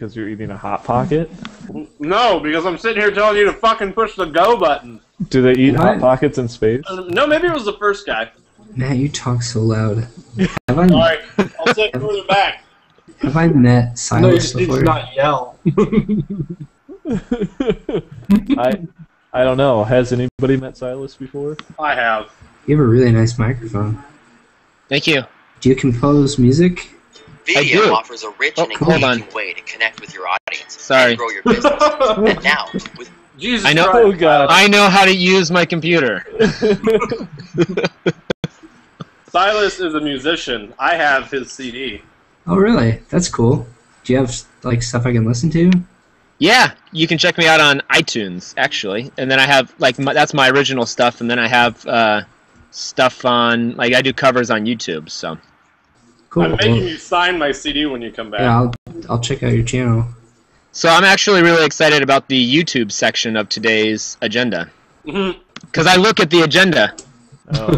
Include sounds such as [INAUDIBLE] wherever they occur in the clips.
Because you're eating a hot pocket. No, because I'm sitting here telling you to fucking push the go button. Do they eat hot pockets in space? Uh, No, maybe it was the first guy. Matt, you talk so loud. Have I All right, I'll sit further back. have I met No, you Silas just before? to not yell. [LAUGHS] I I don't know. Has anybody met Silas before? I have. You have a really nice microphone. Thank you. Do you compose music? I Video offers a rich Oh, and engaging way to connect with your audience Sorry. and grow your business. [LAUGHS] and now, with Jesus I know- Christ. Oh, God. I know how to use my computer. [LAUGHS] Silas is a musician. I have his CD. Oh, really? That's cool. Do you have like stuff I can listen to? Yeah, you can check me out on iTunes actually, and then I have like my, that's my original stuff, and then I have uh, stuff on like I do covers on YouTube. So Cool. I'm making you sign my CD when you come back. yeah, I'll I'll check out your channel. so I'm actually really excited about the YouTube section of today's agenda because I look at the agenda. Oh,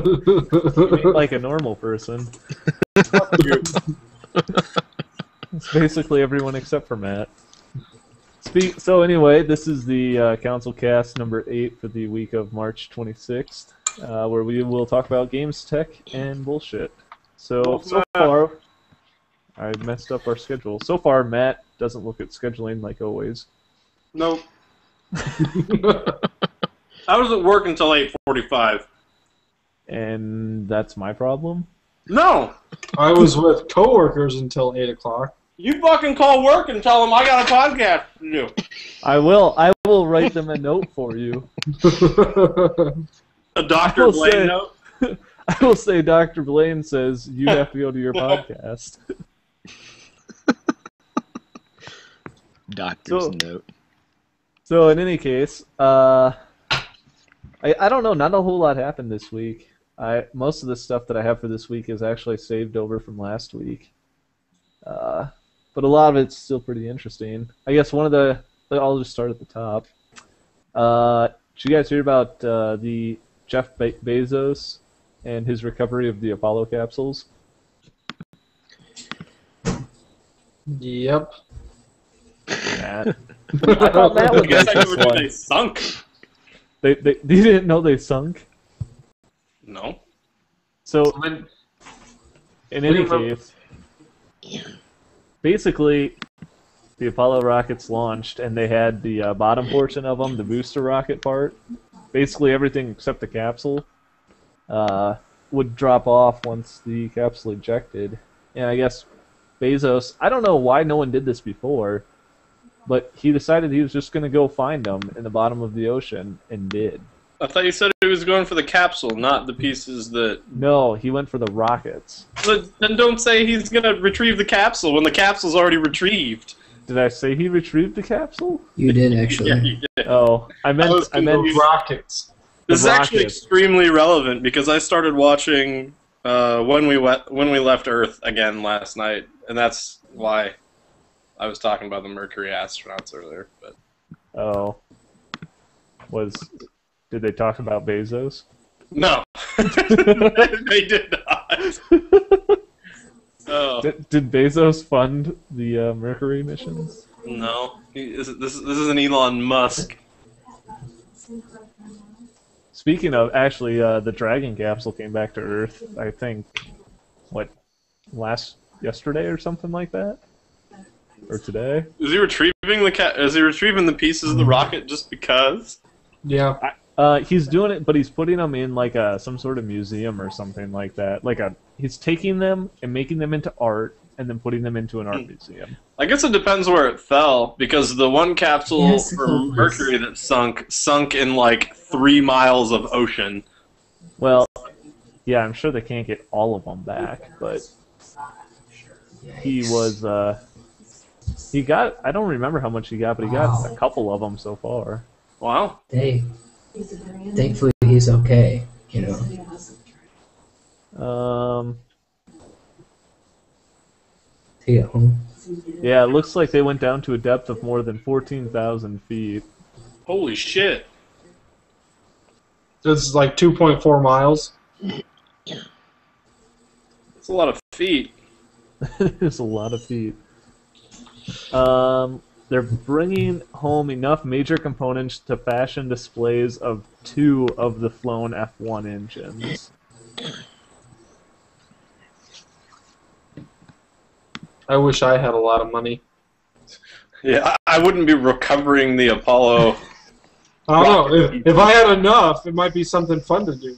you like a normal person. [LAUGHS] It's basically everyone except for Matt. Speak. So anyway, this is the uh, council cast number eight for the week of March 26th, uh, where we will talk about games, tech, and bullshit. So so uh, far, I messed up our schedule. So far, Matt doesn't look at scheduling like always. Nope. [LAUGHS] I was at work until 8:45. and that's my problem. No, I was with coworkers until eight o'clock. you fucking call work and tell them I got a podcast to do. I will. I will write them a note for you. [LAUGHS] A Doctor I say- note. [LAUGHS] I will say Dr. Blaine says you have to go to your [LAUGHS] podcast. [LAUGHS] Doctor's So- note. So in any case, uh, I I don't know. Not a whole lot happened this week. I most of the stuff that I have for this week is actually saved over from last week. Uh, but a lot of it's still pretty interesting. I guess one of the I'll just start at the top. Uh, did you guys hear about uh, the Jeff Be- Bezos and his recovery of the Apollo capsules? yep. Matt. [LAUGHS] I thought Matt I would guess I this knew one. they sunk. They, they, [LAUGHS] you didn't know they sunk? No. So, When- in any Wait, case, basically, the Apollo rockets launched, and they had the uh, bottom portion of them, the booster rocket part. Basically, everything except the capsule uh, would drop off once the capsule ejected. And I guess Bezos, I don't know why no one did this before, but he decided he was just going to go find them in the bottom of the ocean, and did. I thought you said he was going for the capsule, not the pieces that. No, he went for the rockets. But then don't say he's gonna retrieve the capsule when the capsule's already retrieved. Did I say he retrieved the capsule? You did actually. Yeah, you did. Oh, I meant was I meant rockets. This is actually extremely relevant because I started watching uh, when we we- when we left Earth again last night, and that's why I was talking about the Mercury astronauts earlier. But oh was did they talk about Bezos? no, [LAUGHS] they did not. Oh Did, did Bezos fund the uh, Mercury missions? no, He- this is this is this is an Elon Musk. Speaking of, actually, uh, the Dragon capsule came back to Earth. I think what last yesterday or something like that, or today. Is he retrieving the ca- Is he retrieving the pieces of the rocket just because? Yeah. Uh, he's doing it, but he's putting them in like a some sort of museum or something like that. Like a he's taking them and making them into art, and then putting them into an art museum. I guess it depends where it fell because the one capsule Yeah, it's for. Mercury that sunk sunk in like three miles of ocean. Well, yeah, I'm sure they can't get all of them back, but he was uh he got I don't remember how much he got, but he got Wow. a couple of them so far. Wow. Hey, thankfully he's okay. You know, Um, take it home. yeah, it looks like they went down to a depth of more than fourteen thousand feet. Holy shit. This is like 2.4 miles. That's a lot of feet. [LAUGHS] it's a lot of feet. Um, they're bringing home enough major components to fashion displays of two of the flown F1 engines. I wish I had a lot of money. Yeah, I I wouldn't be recovering the Apollo. [LAUGHS] I don't know. If, if I had enough, it might be something fun to do.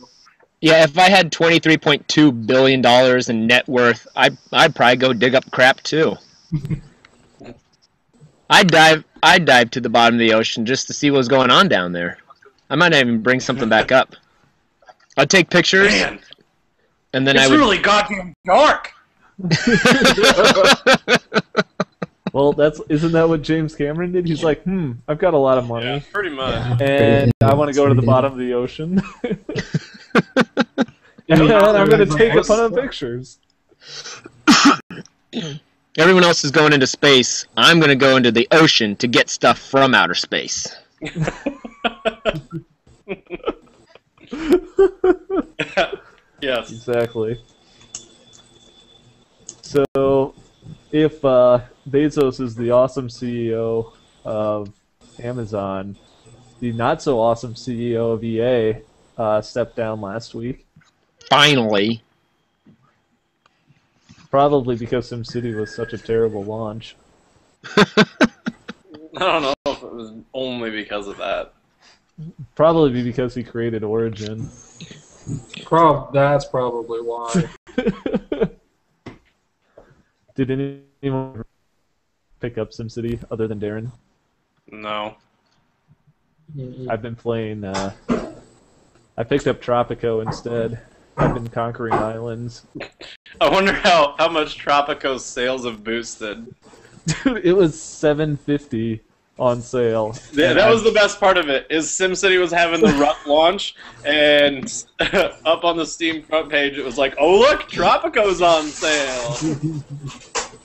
Yeah, if I had twenty three point two billion dollars in net worth, I'd I'd probably go dig up crap too. [LAUGHS] I'd dive I'd dive to the bottom of the ocean just to see what's going on down there. I might even bring something back up. I'd take pictures Man, and then it's I would really goddamn dark. Well, that's isn't that what James Cameron did? He's like, hmm, I've got a lot of money, Yeah, pretty much. and Yeah, I want to go to the bottom of the ocean, [LAUGHS] Yeah, and I'm going to take a ton of pictures. [COUGHS] everyone else is going into space. I'm gonna go into the ocean to get stuff from outer space. [LAUGHS] [LAUGHS] yes. Exactly. So, if uh, Bezos is the awesome CEO of Amazon, the not so awesome CEO of EA uh, stepped down last week, Finally. probably because SimCity was such a terrible launch. [LAUGHS] I don't know if it was only because of that. Probably because he created Origin. Prob- that's probably why. [LAUGHS] Did anyone pick up SimCity other than Darren? No. I've been playing. Uh, I picked up Tropico instead. I've been conquering islands. I wonder how, how much Tropico's sales have boosted. [LAUGHS] Dude, it was seven fifty on sale. Yeah, that was the best part of it. Is SimCity was having the rough [LAUGHS] launch, and [LAUGHS] up on the Steam front page, it was like, "Oh look, Tropico's on sale." [LAUGHS]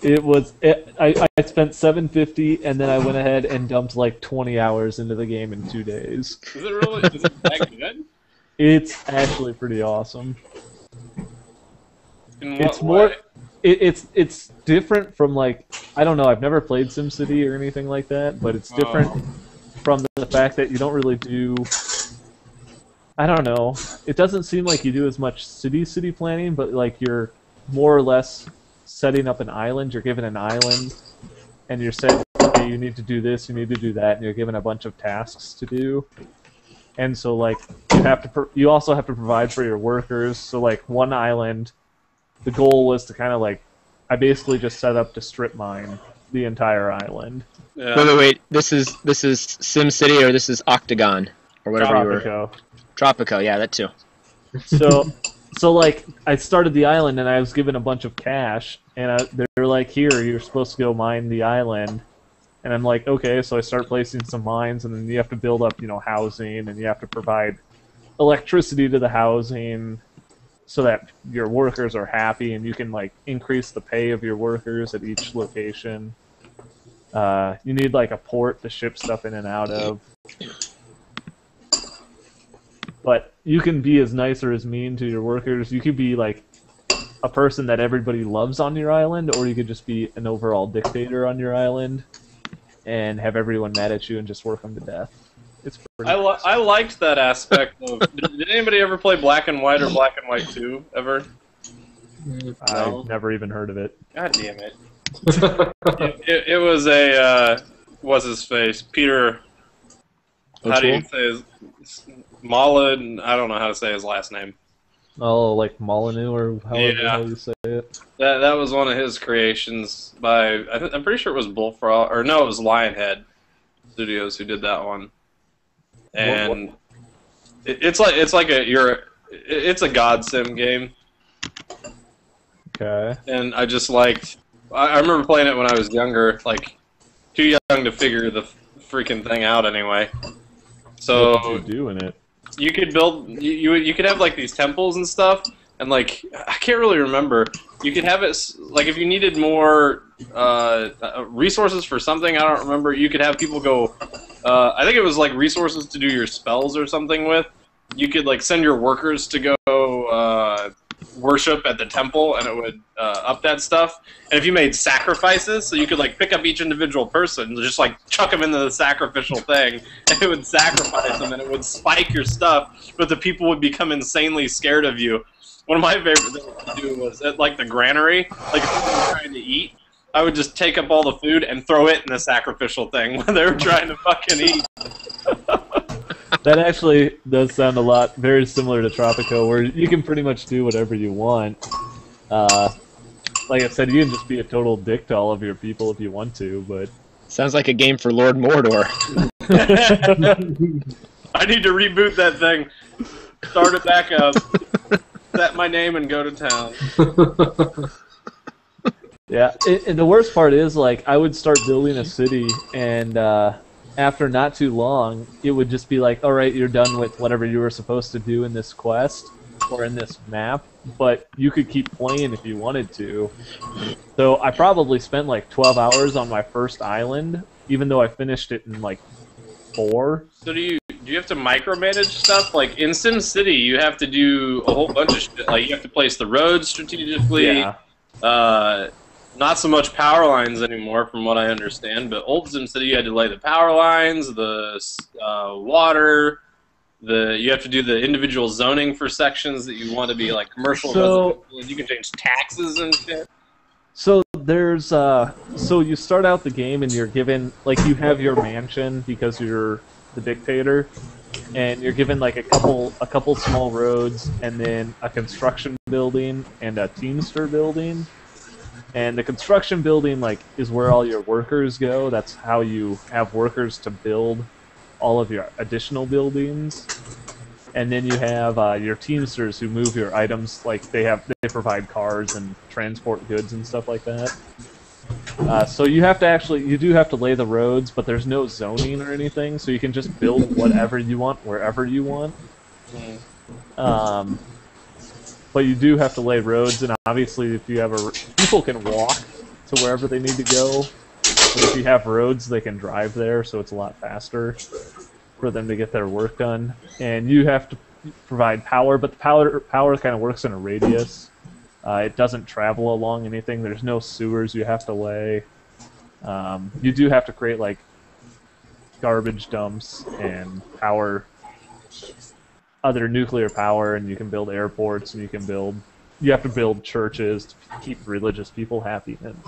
It was. It, I I spent seven fifty, and then I went ahead and dumped like twenty hours into the game in two days. Is it really? Is it that good? It's actually pretty awesome. In what It's more. way? It, it's it's different from like I don't know. I've never played SimCity or anything like that, but it's different Oh. from the fact that you don't really do. I don't know. It doesn't seem like you do as much city city planning, but like you're more or less setting up an island. You're given an island, and you're saying, okay, you need to do this, you need to do that, and you're given a bunch of tasks to do. And so like you have to, you also have to provide for your workers. So like one island, the goal was to kind of like, I basically just set up to strip mine the entire island. Wait, Yeah. wait, wait. This is this is Sim City or this is Octagon or whatever you were. Tropico. Tropico, yeah, that too. so so like I started the island and I was given a bunch of cash and uh, I, they were like here you're supposed to go mine the island and I'm like okay so I start placing some mines and then you have to build up you know housing and you have to provide electricity to the housing so that your workers are happy and you can like increase the pay of your workers at each location uh, you need like a port to ship stuff in and out of but you can be as nice or as mean to your workers. You could be like a person that everybody loves on your island, or you could just be an overall dictator on your island and have everyone mad at you and just work them to death. It's pretty. I, li- I liked that aspect of. [LAUGHS] did, did anybody ever play Black and White or Black and White Two ever? mm. No. I've never even heard of it. God damn it! [LAUGHS] It, it, it was a uh, what's his face Peter. How do you say his Mullen? I don't know how to say his last name. Oh, like Molyneux or however the Yeah. you say it. That that was one of his creations by I th- I'm pretty sure it was Bullfrog or no, it was Lionhead Studios who did that one. And It, it's like it's like a you're it's a God Sim game, Okay. and I just liked. I, I remember playing it when I was younger, like too young to figure the freaking thing out anyway. what So did you do in it? you could build you, you you could have like these temples and stuff and like i can't really remember you could have it like if you needed more uh, uh, resources for something i don't remember you could have people go uh, i think it was like resources to do your spells or something with you could like send your workers to go uh, worship at the temple, and it would uh, up that stuff. And if you made sacrifices, so you could like pick up each individual person, just like chuck them into the sacrificial thing, and [LAUGHS] it would sacrifice them, and it would spike your stuff. But the people would become insanely scared of you. One of my favorite things to do was at like the granary, like if people were trying to eat. I would just take up all the food and throw it in the sacrificial thing [LAUGHS] when they were trying to fucking eat. [LAUGHS] That actually does sound a lot very similar to Tropico, where you can pretty much do whatever you want. Uh, like I said, you can just be a total dick to all of your people if you want to, but Sounds like a game for Lord Mordor. [LAUGHS] I need to reboot that thing. Start it back up. Set my name and go to town. [LAUGHS] Yeah, it, and the worst part is like I would start building a city, and uh, after not too long, it would just be like, all right, you're done with whatever you were supposed to do in this quest or in this map, but you could keep playing if you wanted to. So I probably spent like 12 hours on my first island, even though I finished it in like four. So do you do you have to micromanage stuff? Like in Sim City, you have to do a whole bunch of shit. Like you have to place the roads strategically. Yeah. Uh, not so much power lines anymore, from what I understand. But old Sim City, you had to lay the power lines, the uh, water. The you have to do the individual zoning for sections that you want to be like commercial. So- and you can change taxes and shit. So there's uh so you start out the game and you're given like you have your mansion because you're the dictator and you're given like a couple a couple small roads and then a construction building and a teamster building. And the construction building like is where all your workers go. That's how you have workers to build all of your additional buildings. And then you have uh, your teamsters who move your items. Like they have, they provide cars and transport goods and stuff like that. Uh, so you have to actually, you do have to lay the roads, but there's no zoning or anything, so you can just build whatever you want wherever you want. Um, but you do have to lay roads, and obviously, if you have a, people can walk to wherever they need to go. But if you have roads, they can drive there, so it's a lot faster for them to get their work done. And you have to provide power, but the power power kind of works in a radius. Uh, it doesn't travel along anything. There's no sewers you have to lay. Um, you do have to create like garbage dumps and power, other nuclear power, and you can build airports and you can build. You have to build churches to keep religious people happy and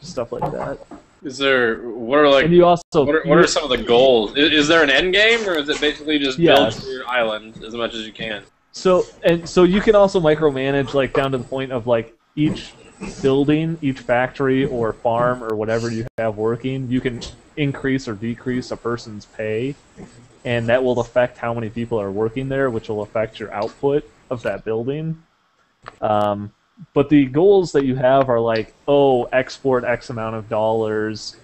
stuff like that. Is there what are like And you also what are, what are some of the goals? Is, is there an end game, or is it basically just Yes. build your island as much as you can? So and so you can also micromanage like down to the point of like each building, each factory or farm or whatever you have working, you can increase or decrease a person's pay and that will affect how many people are working there, which will affect your output of that building. Um, but the goals that you have are like, oh, export X amount of dollars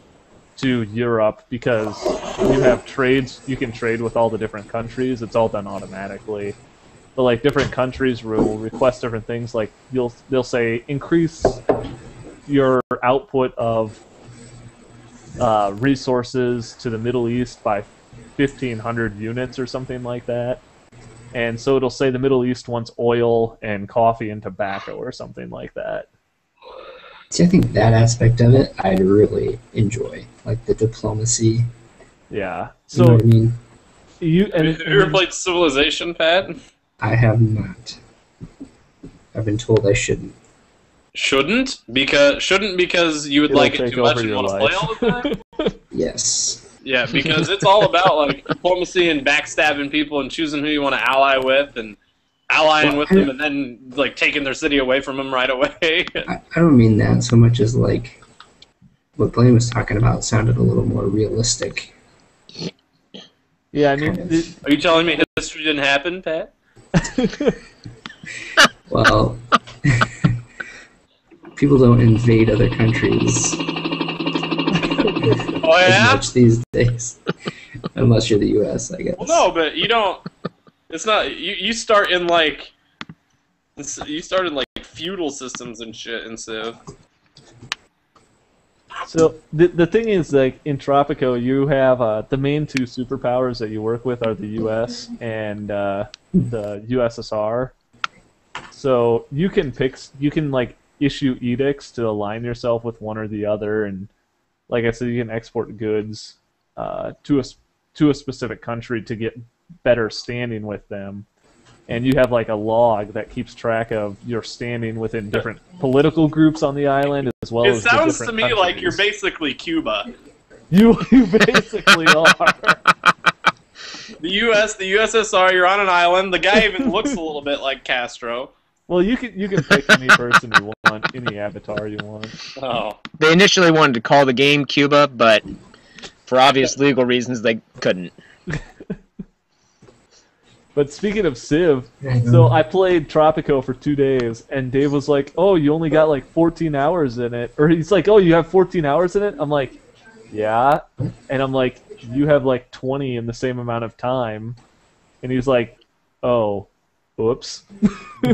to Europe because you have trades. You can trade with all the different countries. It's all done automatically. But like different countries will request different things. Like you'll they'll say increase your output of uh, resources to the Middle East by 1,500 units or something like that. And so it'll say the Middle East wants oil and coffee and tobacco or something like that. See, I think that aspect of it I'd really enjoy, like the diplomacy. Yeah. You know So what I mean? you and, Have you ever played Civilization, Pat? I have not. I've been told I shouldn't. Shouldn't because shouldn't because you would It'll like it too much over and want to play all the time. [LAUGHS] Yes. yeah, because it's all about like diplomacy and backstabbing people and choosing who you want to ally with and allying Well, with I- them and then like taking their city away from them right away. [LAUGHS] I, I don't mean that so much as like what Blaine was talking about sounded a little more realistic. yeah, I mean, Kind of. Are you telling me history didn't happen, Pat? [LAUGHS] Well, [LAUGHS] people don't invade other countries Oh as much these days, unless you're the U.S. I guess. Well, no, but you don't. It's not. You you start in like. You start in like feudal systems and shit and stuff. So the the thing is, like in Tropico, you have uh, the main two superpowers that you work with are the U.S. and uh, the USSR, So you can pick, you can like issue edicts to align yourself with one or the other, and like I said, you can export goods uh, to a s- to a specific country to get better standing with them. And you have like a log that keeps track of your standing within different political groups on the island, as well It as the sounds to different me like you're basically Cuba. you [LAUGHS] you basically are. [LAUGHS] The U.S., the USSR. You're on an island. The guy even looks a little bit like Castro. Well, you can you can pick any person you want, any avatar you want. Oh, They initially wanted to call the game Cuba, but for obvious legal reasons, they couldn't. [LAUGHS] But speaking of Civ, so I played Tropico for two days, and Dave was like, "Oh, you only got like 14 hours in it," or he's like, "Oh, you have 14 hours in it." I'm like, "Yeah," and I'm like, "You have like 20 in the same amount of time," and he's like, "Oh, whoops." [LAUGHS]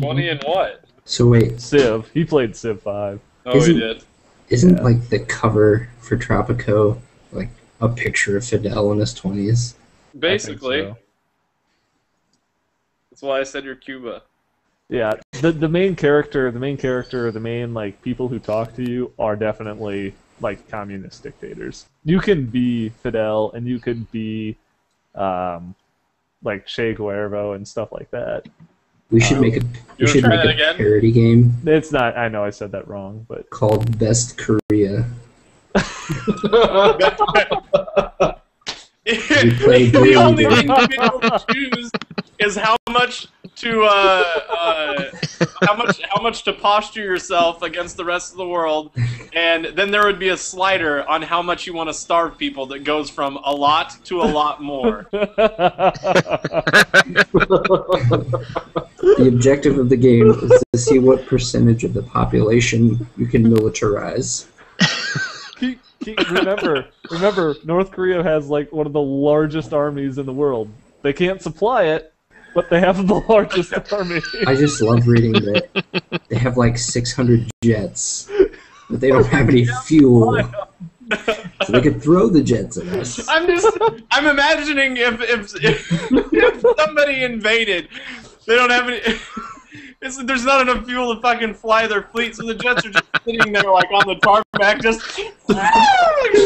twenty and what? So wait, Civ. He played Civ 5. Oh, Isn't- he did. isn't Yeah. like the cover for Tropico like a picture of Fidel in his twenties? Basically, so. that's why I said you're Cuba. Yeah, the the main character, the main character, the main like people who talk to you are definitely like communist dictators. You can be Fidel, and you could be, um, like Che Guevara and stuff like that. We should Um, make a we you should wanna make a again? parody game It's not. I know I said that wrong, but called Best Korea. [LAUGHS] We played the only thing to be able to choose is how much to uh, uh, how much how much to posture yourself against the rest of the world, and then there would be a slider on how much you want to starve people that goes from a lot to a lot more. [LAUGHS] The objective of the game is to see what percentage of the population you can militarize. keep, keep, remember, remember, North Korea has like one of the largest armies in the world. They can't supply it, but they have the [LAUGHS] largest [LAUGHS] army. I just love reading that they have like 600 jets, but they don't have any [LAUGHS] fuel. So they could throw the jets at us. I'm just I'm imagining if if if, if somebody invaded, they don't have any. It's, there's not enough fuel to fucking fly their fleet, so the jets are just sitting there like on the tarmac, just like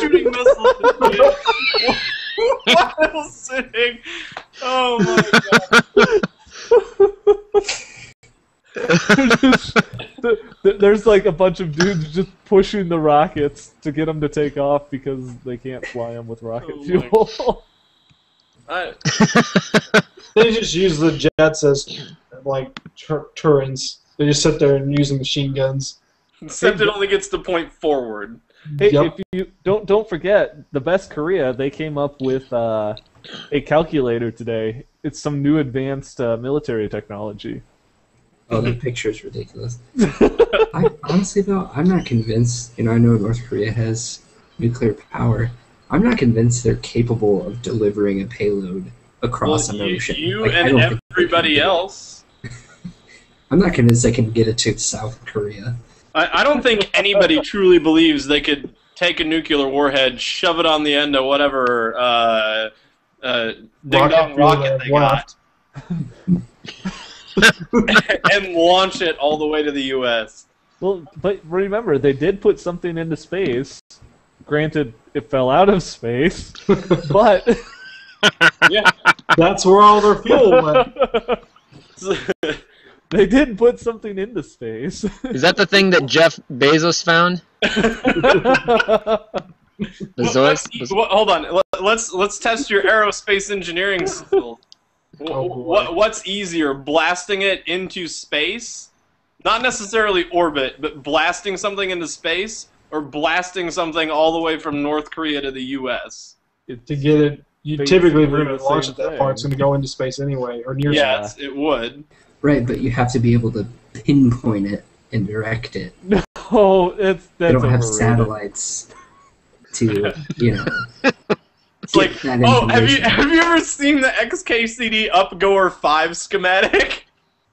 shooting missiles. While sitting. Oh my god. Th- th- There's like a bunch of dudes just pushing the rockets to get them to take off because they can't fly them with rocket Oh fuel. I, [LAUGHS] They just use the jets as like tur- turrets. They just sit there and use the machine guns. except it only gets to point forward. hey, Yep. if you don't don't forget the best Korea, they came up with uh, a calculator today. It's some new advanced uh, military technology. Oh, the is ridiculous. [LAUGHS] I honestly though, I'm not convinced. You know, I know North Korea has nuclear power. I'm not convinced they're capable of delivering a payload across Well, an you, ocean. you Like, and don't think they can everybody else. [LAUGHS] I'm not convinced they can get it to South Korea. I, I don't think anybody truly believes they could take a nuclear warhead, shove it on the end of whatever uh, uh, ding Rocket dong rocket they they got, [LAUGHS] and launch it all the way to the U.S. Well, but remember, they did put something into space. Granted, it fell out of space, [LAUGHS] but Yeah, That's where all their fuel went. [LAUGHS] they did put something into space. Is that the thing that Jeff Bezos found? The What- Zois? what- hold on. Let- Let's let's test your aerospace engineering [LAUGHS] skills. Wh- Oh, what what's easier, blasting it into space? Not necessarily orbit, but blasting something into space, or blasting something all the way from North Korea to the U.S. To get it, you typically if you're going to launch same it that thing. far, it's going to go into space anyway, or near Yeah, it's, it would. Right, but you have to be able to pinpoint it and direct it. [LAUGHS] oh, it's They that's don't have overrated. satellites to, you know, [LAUGHS] It's like, oh, have you have you ever seen the XKCD Upgoer Five schematic?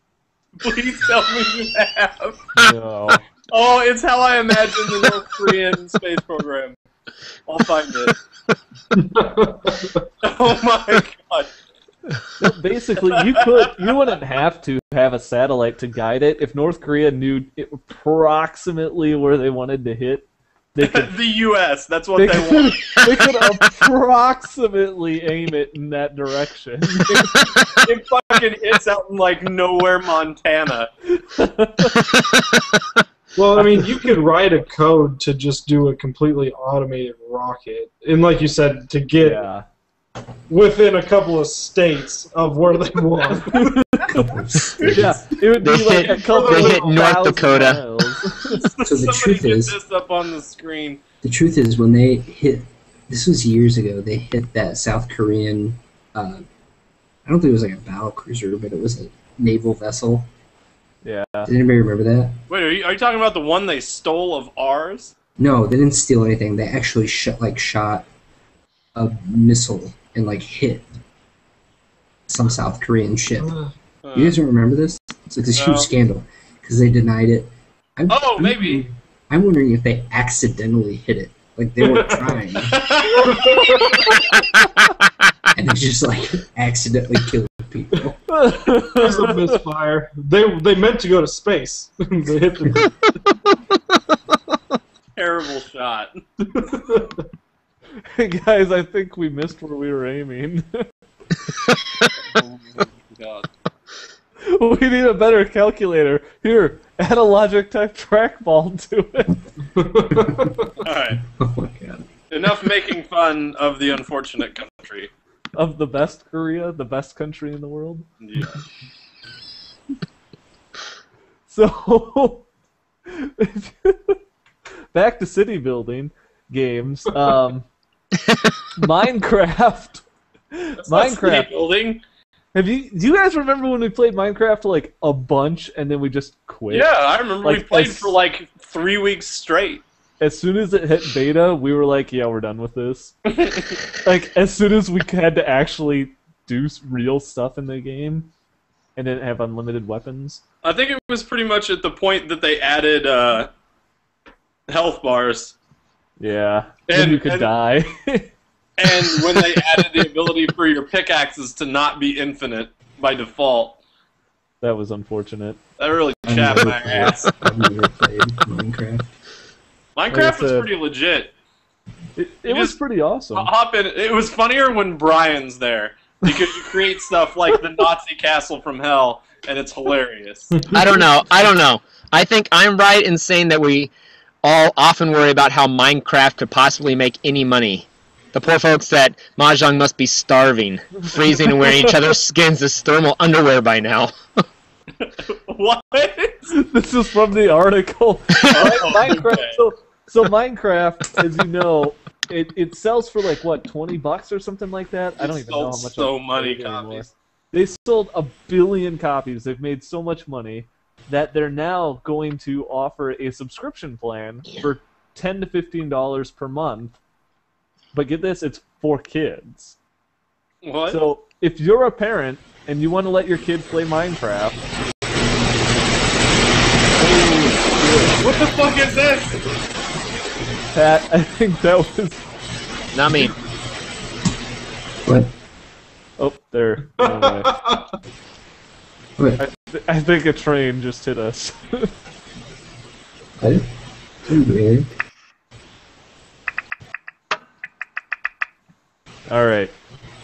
[LAUGHS] Please tell me you have. No. [LAUGHS] Oh, it's how I imagine the North Korean space program. I'll find it. Oh my god. No, basically, you could you wouldn't have to have a satellite to guide it if North Korea knew approximately where they wanted to hit. They [LAUGHS] could the U.S. That's what they they, could, want. [LAUGHS] they could approximately aim it in that direction. [LAUGHS] it fucking hits out in like nowhere, Montana. Well, I mean, you could write a code to just do a completely automated rocket, and like you said, to get yeah. within a couple of states of where they want. Yeah, it would be They like hit- a couple they of hit North Dakota. miles. [LAUGHS] So the truth is- this up on the screen. The truth is, when they hit, this was years ago. They hit that South Korean. Uh, I don't think it was like a battle cruiser, but it was a naval vessel. Yeah. Did anybody remember that? Wait, are you, are you talking about the one they stole of ours? No, they didn't steal anything. They actually shot like shot a missile and like hit some South Korean ship. Uh, You guys don't remember this? It's like this No. huge scandal because they denied it. I'm, Oh, I'm maybe. wondering- I'm wondering if they accidentally hit it, like they were trying, [LAUGHS] and they just like accidentally killed people. It was a misfire. They they meant to go to space. [LAUGHS] they hit the. Terrible shot. Hey [LAUGHS] guys, I think we missed where we were aiming. Oh my God. [LAUGHS] we need a better calculator. Here, add a Logitech trackball to it. [LAUGHS] All right. [LAUGHS] Oh my god! Enough making fun of the unfortunate country. Of the best Korea, the best country in the world. Yeah. So, back to city building games. Um, Minecraft. That's not city Minecraft. building. Have you? Do you guys remember when we played Minecraft like a bunch and then we just quit? Yeah, I remember we played as- for like three weeks straight. As soon as it hit beta, we were like, "Yeah, we're done with this." [LAUGHS] like as soon as we had to actually do real stuff in the game, and didn't have unlimited weapons. I think it was pretty much at the point that they added uh, health bars, Yeah, then And- you could and- die. [LAUGHS] and when they [LAUGHS] added the ability for your pickaxes to not be infinite by default. that was unfortunate. That really I've chapped my played, ass. I've never played Minecraft. Minecraft was said- pretty legit. It, it was pretty awesome. Hop in. It was funnier when Brian's there because you create stuff like the Nazi castle from hell, and it's hilarious. [LAUGHS] I don't know. I don't know. I think I'm right in saying that we all often worry about how Minecraft could possibly make any money. The poor folks that Mojang must be starving, freezing, and wearing each other's [LAUGHS] skins as thermal underwear by now. [LAUGHS] what? this is from the article. [LAUGHS] Oh, Minecraft. okay. So, so Minecraft, as you know, it, it sells for like what twenty bucks or something like that. I don't even know how much. so many pay anymore. copies. They sold a billion copies. They've made so much money that they're now going to offer a subscription plan for ten to fifteen dollars per month. But get this, it's for kids. What? So if you're a parent and you want to let your kid play Minecraft, what the fuck is this? Pat, I think that was. Not me. What? Oh, there. [LAUGHS] I, th- I think a train just hit us. [LAUGHS] What? Weird. All right.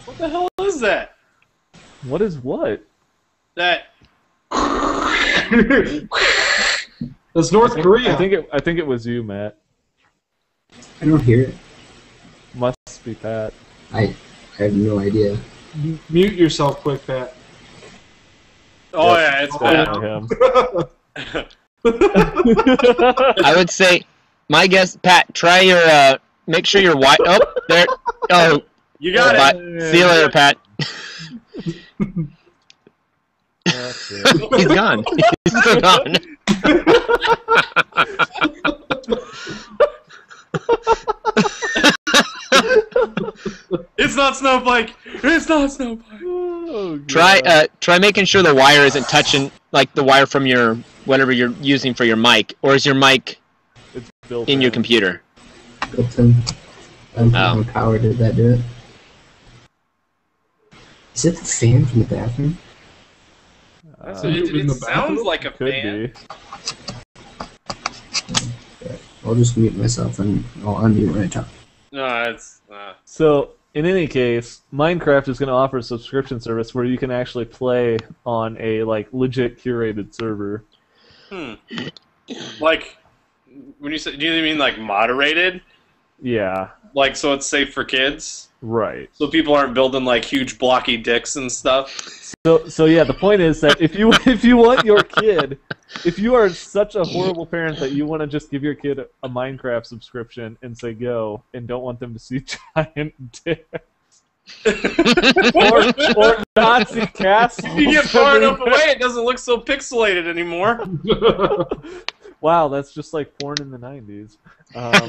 What the hell is that? What is what? That [LAUGHS] That's North Korea. I think it. I think it was you, Matt. I don't hear it. Must be Pat. I, I have no idea. M- Mute yourself, quick, Pat. Oh Yep. yeah, it's Definitely [LAUGHS] bad. I would say, my guess, Pat, try your, uh, make sure your white. Oh, there. Oh, You got bye. it. See you later, Pat. He's gone. He's still gone. [LAUGHS] It's not Snowflake. It's not Snowflake. Oh, [LAUGHS] Try, uh, try making sure the wire isn't touching, like the wire from your whatever you're using for your mic, or is your mic It's built in your computer? Built-in. Um, Oh. Power did that do it? Is it the fan from the bathroom? Uh, it, in the it sounds bathroom? like a could fan. be. I'll just mute myself and I'll unmute when I talk. No, it's. Uh, So, in any case, Minecraft is going to offer a subscription service where you can actually play on a like legit curated server. hmm. Like, when you say, do you mean like moderated? Yeah, Like, so it's safe for kids? Right. So people aren't building like huge blocky dicks and stuff? So, so yeah, the point is that if you [LAUGHS] if you want your kid, if you are such a horrible parent that you want to just give your kid a, a Minecraft subscription and say go, and don't want them to see [LAUGHS] giant dicks or, or Nazi castles, If you get far enough everywhere. away, it doesn't look so pixelated anymore. [LAUGHS] Wow, that's just like porn in the '90s. Um,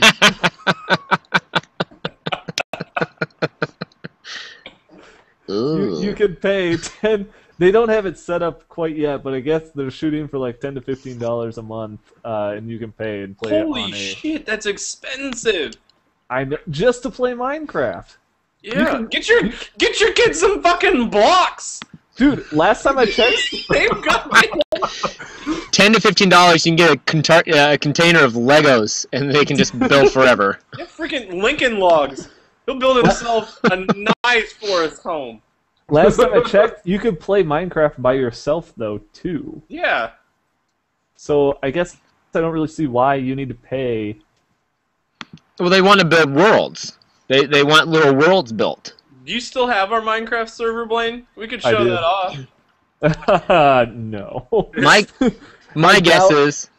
[LAUGHS] you, you could pay ten. They don't have it set up quite yet, but I guess they're shooting for like ten to fifteen dollars a month, uh, and you can pay and play it Holy on a. shit, that's expensive. I know, just to play Minecraft, Yeah, you can, get your get your kids some fucking blocks. dude. Last time I [LAUGHS] checked, They've got [LAUGHS] Ten to fifteen dollars, you can get a, contar- uh, a container of Legos, and they can just build forever. Yeah, freaking Lincoln Logs. He'll build himself a nice forest home. last time I checked, you could play Minecraft by yourself though too. Yeah. So I guess I don't really see why you need to pay. Well, they want to build worlds. They they want little worlds built. Do you still have our Minecraft server, Blaine? We could show that off. [LAUGHS] no. My my I guess doubt- is,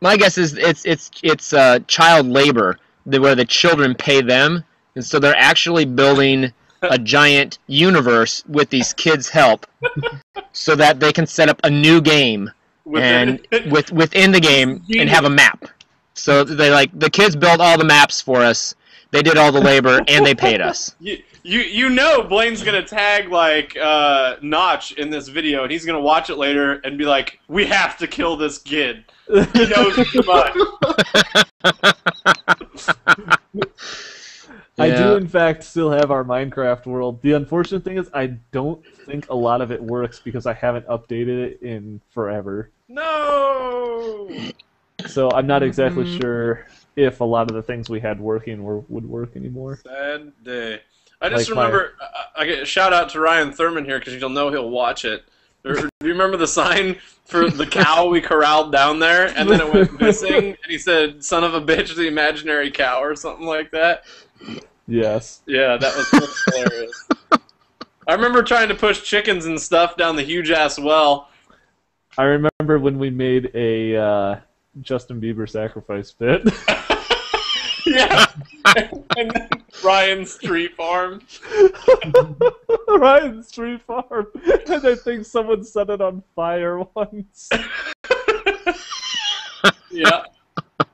my guess is it's it's it's uh, child labor the- where the children pay them, and so they're actually building a giant universe with these kids' help, [LAUGHS] so that they can set up a new game and [LAUGHS] with within the game and have a map. So they like the kids built all the maps for us. They did all the labor and they paid us. [LAUGHS] You, you you know Blaine's gonna tag like uh, Notch in this video, and he's gonna watch it later and be like, "We have to kill this kid." He knows too much. I do, in fact, still have our Minecraft world. The unfortunate thing is, I don't think a lot of it works because I haven't updated it in forever. No. So I'm not exactly Mhm. sure if a lot of the things we had working were, would work anymore. Sad day. I just Like my- remember. I, I get a shout out to Ryan Thurman here because you'll know he'll watch it. Do you remember the sign for the cow we corralled down there, and then it went [LAUGHS] missing, and he said "son of a bitch" the imaginary cow or something like that? Yes. Yeah, that was that was [LAUGHS] hilarious. I remember trying to push chickens and stuff down the huge ass well. I remember when we made a uh, Justin Bieber sacrifice pit. [LAUGHS] Yeah, and then Ryan's tree farm. [LAUGHS] Ryan's Tree Farm. And I think someone set it on fire once. Yeah,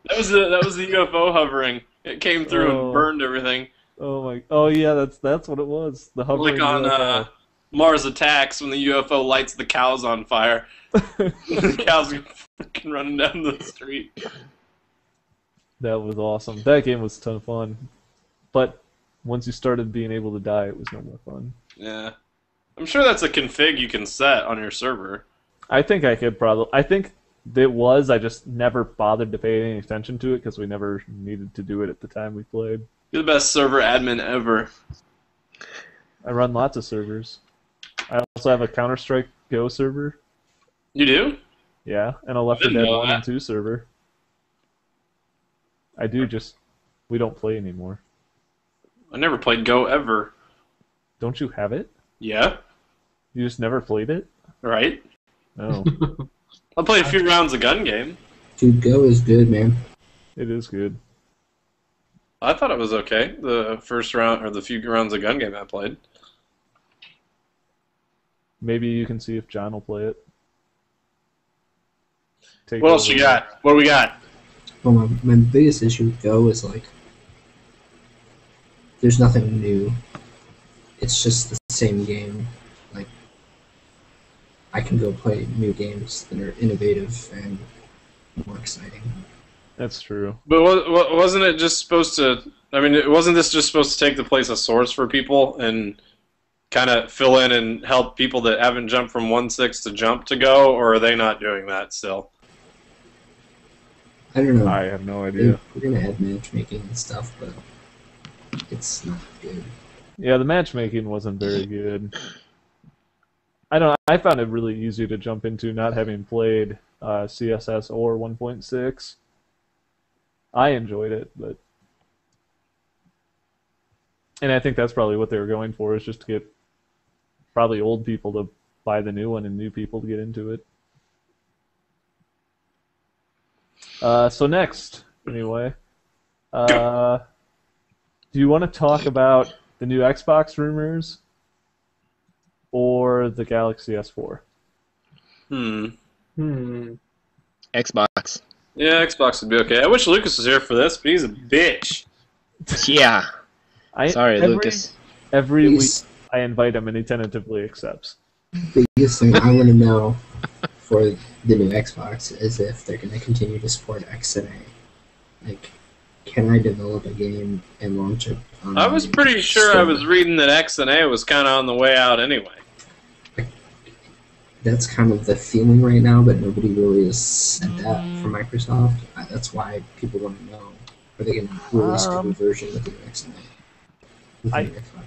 that was the that was the UFO hovering. It came through Oh. and burned everything. Oh my! Oh yeah, that's that's what it was. The like on uh, Mars Attacks when the UFO lights the cows on fire. [LAUGHS] the cows go fucking running down the street. that was awesome. That game was a ton of fun, but once you started being able to die, it was no more fun. Yeah, I'm sure that's a config you can set on your server. I think I could probably. I think it was. I just never bothered to pay any attention to it because we never needed to do it at the time we played. You're the best server admin ever. I run lots of servers. I also have a Counter Strike Go server. You do? Yeah, and a Left 4 Dead 1 that. and 2 server. I do, just we don't play anymore. I never played Go ever. Don't you have it? Yeah, You just never played it? right. No, oh. [LAUGHS] I played a few rounds of gun game. Dude, Go is good, man. it is good. I thought it was okay. The first round or the few rounds of gun game I played. Maybe you can see if John will play it. Take What else you got? What do we got? Well, my, my biggest issue with Go is like, there's nothing new. It's just the same game. Like, I can go play new games that are innovative and more exciting. That's true. But wa- wa- wasn't it just supposed to? I mean, wasn't this just supposed to take the place of Source for people and kind of fill in and help people that haven't jumped from one six to jump to go, or are they not doing that still? I don't know. I have no idea. We're gonna add matchmaking and stuff, but it's not good. Yeah, the matchmaking wasn't very good. I don't. I found it really easy to jump into, not having played uh, CSS or 1.6. I enjoyed it, but and I think that's probably what they were going for is just to get probably old people to buy the new one and new people to get into it. Uh, so next, anyway, uh, do you want to talk about the new Xbox rumors or the Galaxy S4? Hmm. Hmm. Xbox. Yeah, Xbox would be okay. I wish Lucas was here for this, but he's a bitch. Yeah. I, Sorry, every, Lucas. Every week I invite him and he tentatively accepts. The biggest thing I want to know for the new Xbox is if they're gonna continue to support XNA. Like, can I develop a game and launch it? On I was pretty sure I was reading that XNA was kind of on the way out anyway. That's kind of the feeling right now, but nobody really has said that for Microsoft. Uh, That's why people want to know are they going to release a Um, new version with the new XNA? I- Xbox?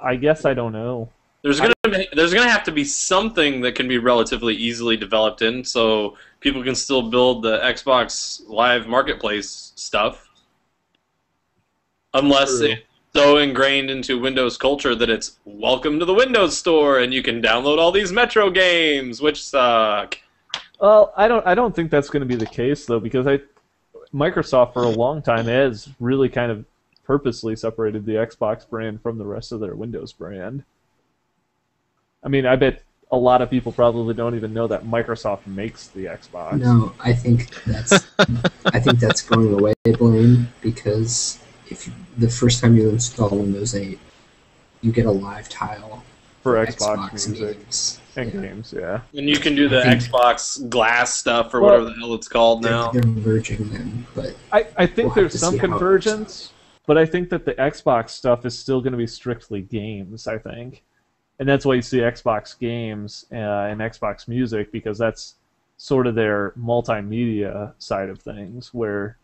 I guess I don't know. There's gonna be, there's gonna have to be something that can be relatively easily developed in, so people can still build the Xbox Live Marketplace stuff. Unless True. It's so ingrained into Windows culture that it's welcome to the Windows Store and you can download all these Metro games, which suck. Well, I don't. I don't think that's going to be the case though, because I, Microsoft for a long time has really kind of purposely separated the Xbox brand from the rest of their Windows brand. I mean, I bet a lot of people probably don't even know that Microsoft makes the Xbox. No, I think that's I think that's going away, Blaine, because if you, the first time you install Windows 8, you get a live tile for Xbox, music games. and Yeah. games. Yeah. And you can do the think- Xbox Glass stuff or Well- whatever the hell it's called now. they're merging them, but I, I think We'll there's some see how it works convergence, but I think that the Xbox stuff is still going to be strictly games. I think, and that's why you see Xbox games uh, and Xbox Music because that's sort of their multimedia side of things, where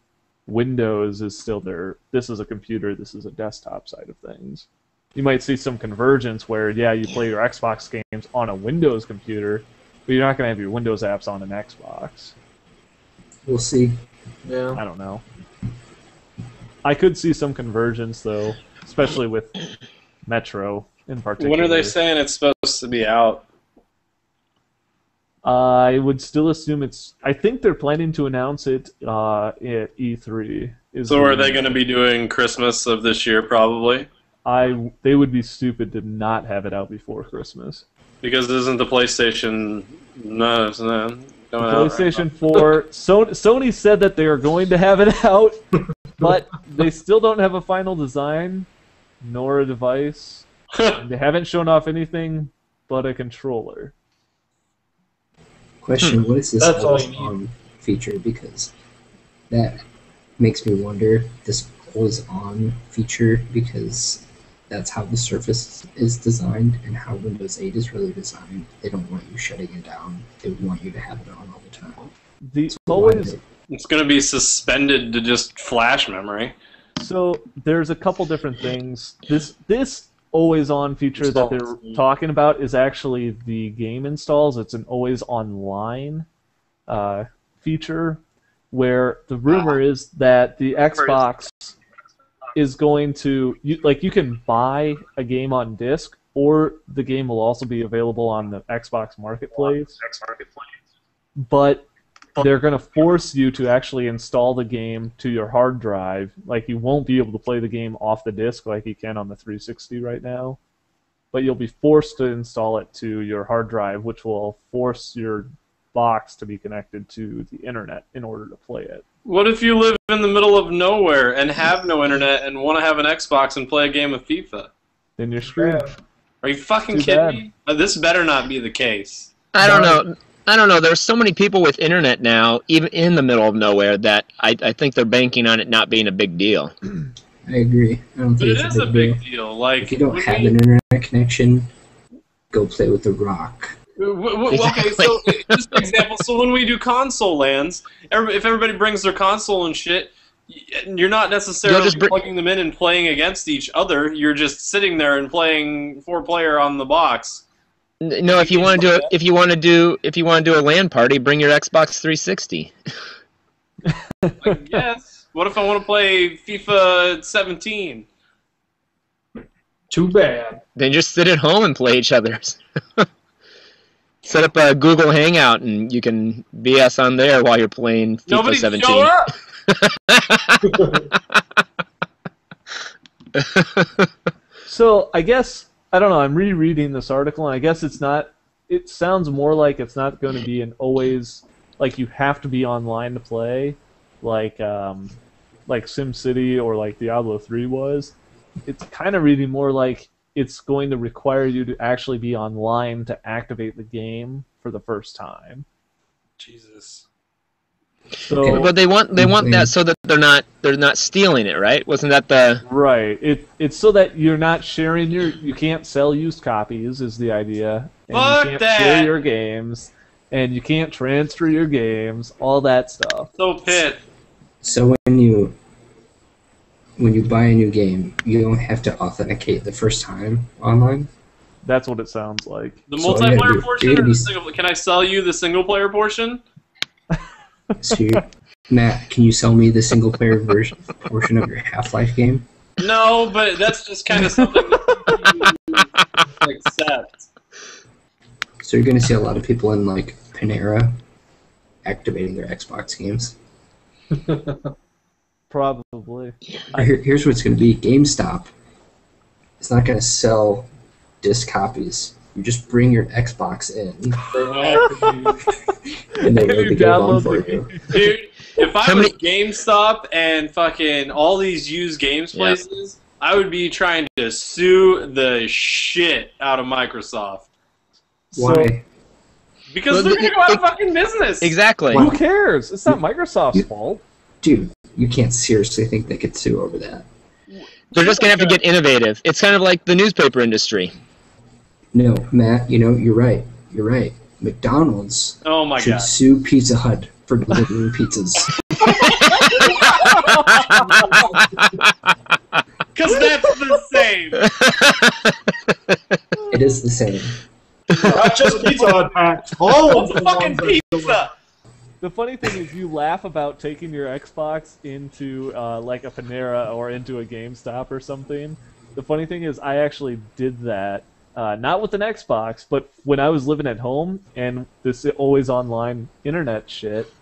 Windows is still their this is a computer, this is a desktop side of things. You might see some convergence where yeah, you play your Xbox games on a Windows computer, but you're not going to have your Windows apps on an Xbox. we'll see. Yeah. I don't know. I could see some convergence though, especially with Metro in particular. When are they saying it's supposed to be out? I would still assume it's. I think they're planning to announce it uh, at E3. Is So are they going to be doing Christmas of this year probably? I. They would be stupid to not have it out before Christmas. Because isn't the PlayStation no, it's not out right PlayStation 4. So, Sony said that they are going to have it [LAUGHS] out, but they still don't have a final design, nor a device. [LAUGHS] they haven't shown off anything but a controller. Question: hmm. What is this That's always on feature? Because that makes me wonder this always on feature because that's how the Surface is designed and how Windows 8 is really designed. They don't want you shutting it down. They want you to have it on all the time. The So always it's going to be suspended to just flash memory. So there's a couple different things. This this always on feature that they're talking about is actually the game installs. It's an always online uh, feature where the rumor is that the Xbox is going to you, like you can buy a game on disc or the game will also be available on the Xbox Marketplace. But they're going to force you to actually install the game to your hard drive. Like you won't be able to play the game off the disc like you can on the 360 right now. But you'll be forced to install it to your hard drive, which will force your box to be connected to the internet in order to play it. What if you live in the middle of nowhere and have no internet and want to have an Xbox and play a game of FIFA? Then you're screwed. Are you fucking Too kidding bad. me? This better not be the case. I don't know. I don't know. There's so many people with internet now, even in the middle of nowhere, that I, I think they're banking on it not being a big deal. [CLEARS THROAT] I agree. I don't But think it it's is a a big big deal. deal. Like If you don't have we- an internet connection, go play with the Rock. W- w- Okay, so eh, just an example. So when we do console LANs, every, if everybody brings their console and shit, you're not necessarily just br- plugging them in and playing against each other. You're just sitting there and playing four player on the box. N- No, if you want to do it, if you want to do if you want to do a LAN party, bring your Xbox 360. yes. What if I want to play FIFA 17? Too bad. Then just sit at home and play each other's. [LAUGHS] Set up a Google Hangout and you can BS on there while you're playing FIFA Nobody 17. show up. [LAUGHS] [LAUGHS] So I guess I don't know. I'm rereading this article, and I guess it's not. It sounds more like it's not going to be an always like you have to be online to play, like um, like SimCity or like Diablo 3 was. It's kind of reading more like it's going to require you to actually be online to activate the game for the first time. Jesus. So But they want they want that mm-hmm. so that they're not they're not stealing it, right? Wasn't that the Right. It it's so that you're not sharing your you can't sell used copies is the idea. And Fuck you can't that. share your games and you can't transfer your games, all that stuff. So pit. So when you when you buy a new game, you don't have to authenticate the first time online. That's what it sounds like. The So multiplayer be- portion or the be- single? Can I sell you the single player portion? So Matt, can you sell me the single player version portion of your Half Life game? No, but that's just kind of something that accept. So you're gonna see a lot of people in like Panera activating their Xbox games. [LAUGHS] Probably. Here, here's what's gonna be: GameStop. It's not gonna sell disc copies. You just bring your Xbox in, [LAUGHS] and they You load the game on for you. Dude, if I How was many- GameStop and fucking all these used games Yeah. places, I would be trying to sue the shit out of Microsoft. Why? Because Well, they're gonna go out of fucking business. exactly? Who cares? It's not Microsoft's You- fault. Dude, you can't seriously think they could sue over that. They're just gonna have to get innovative. It's kind of like the newspaper industry. No, Matt, you know you're right. You're right. McDonald's Oh my should god. sue Pizza Hut for delivering pizzas. [LAUGHS] Because that's the same. It is the same. Not just Pizza Hut packs. All of a the fucking pizza? The funny thing is, you laugh about taking your Xbox into uh, like a Panera or into a GameStop or something. The funny thing is, I actually did that, uh, not with an Xbox, but when I was living at home and this always online internet shit,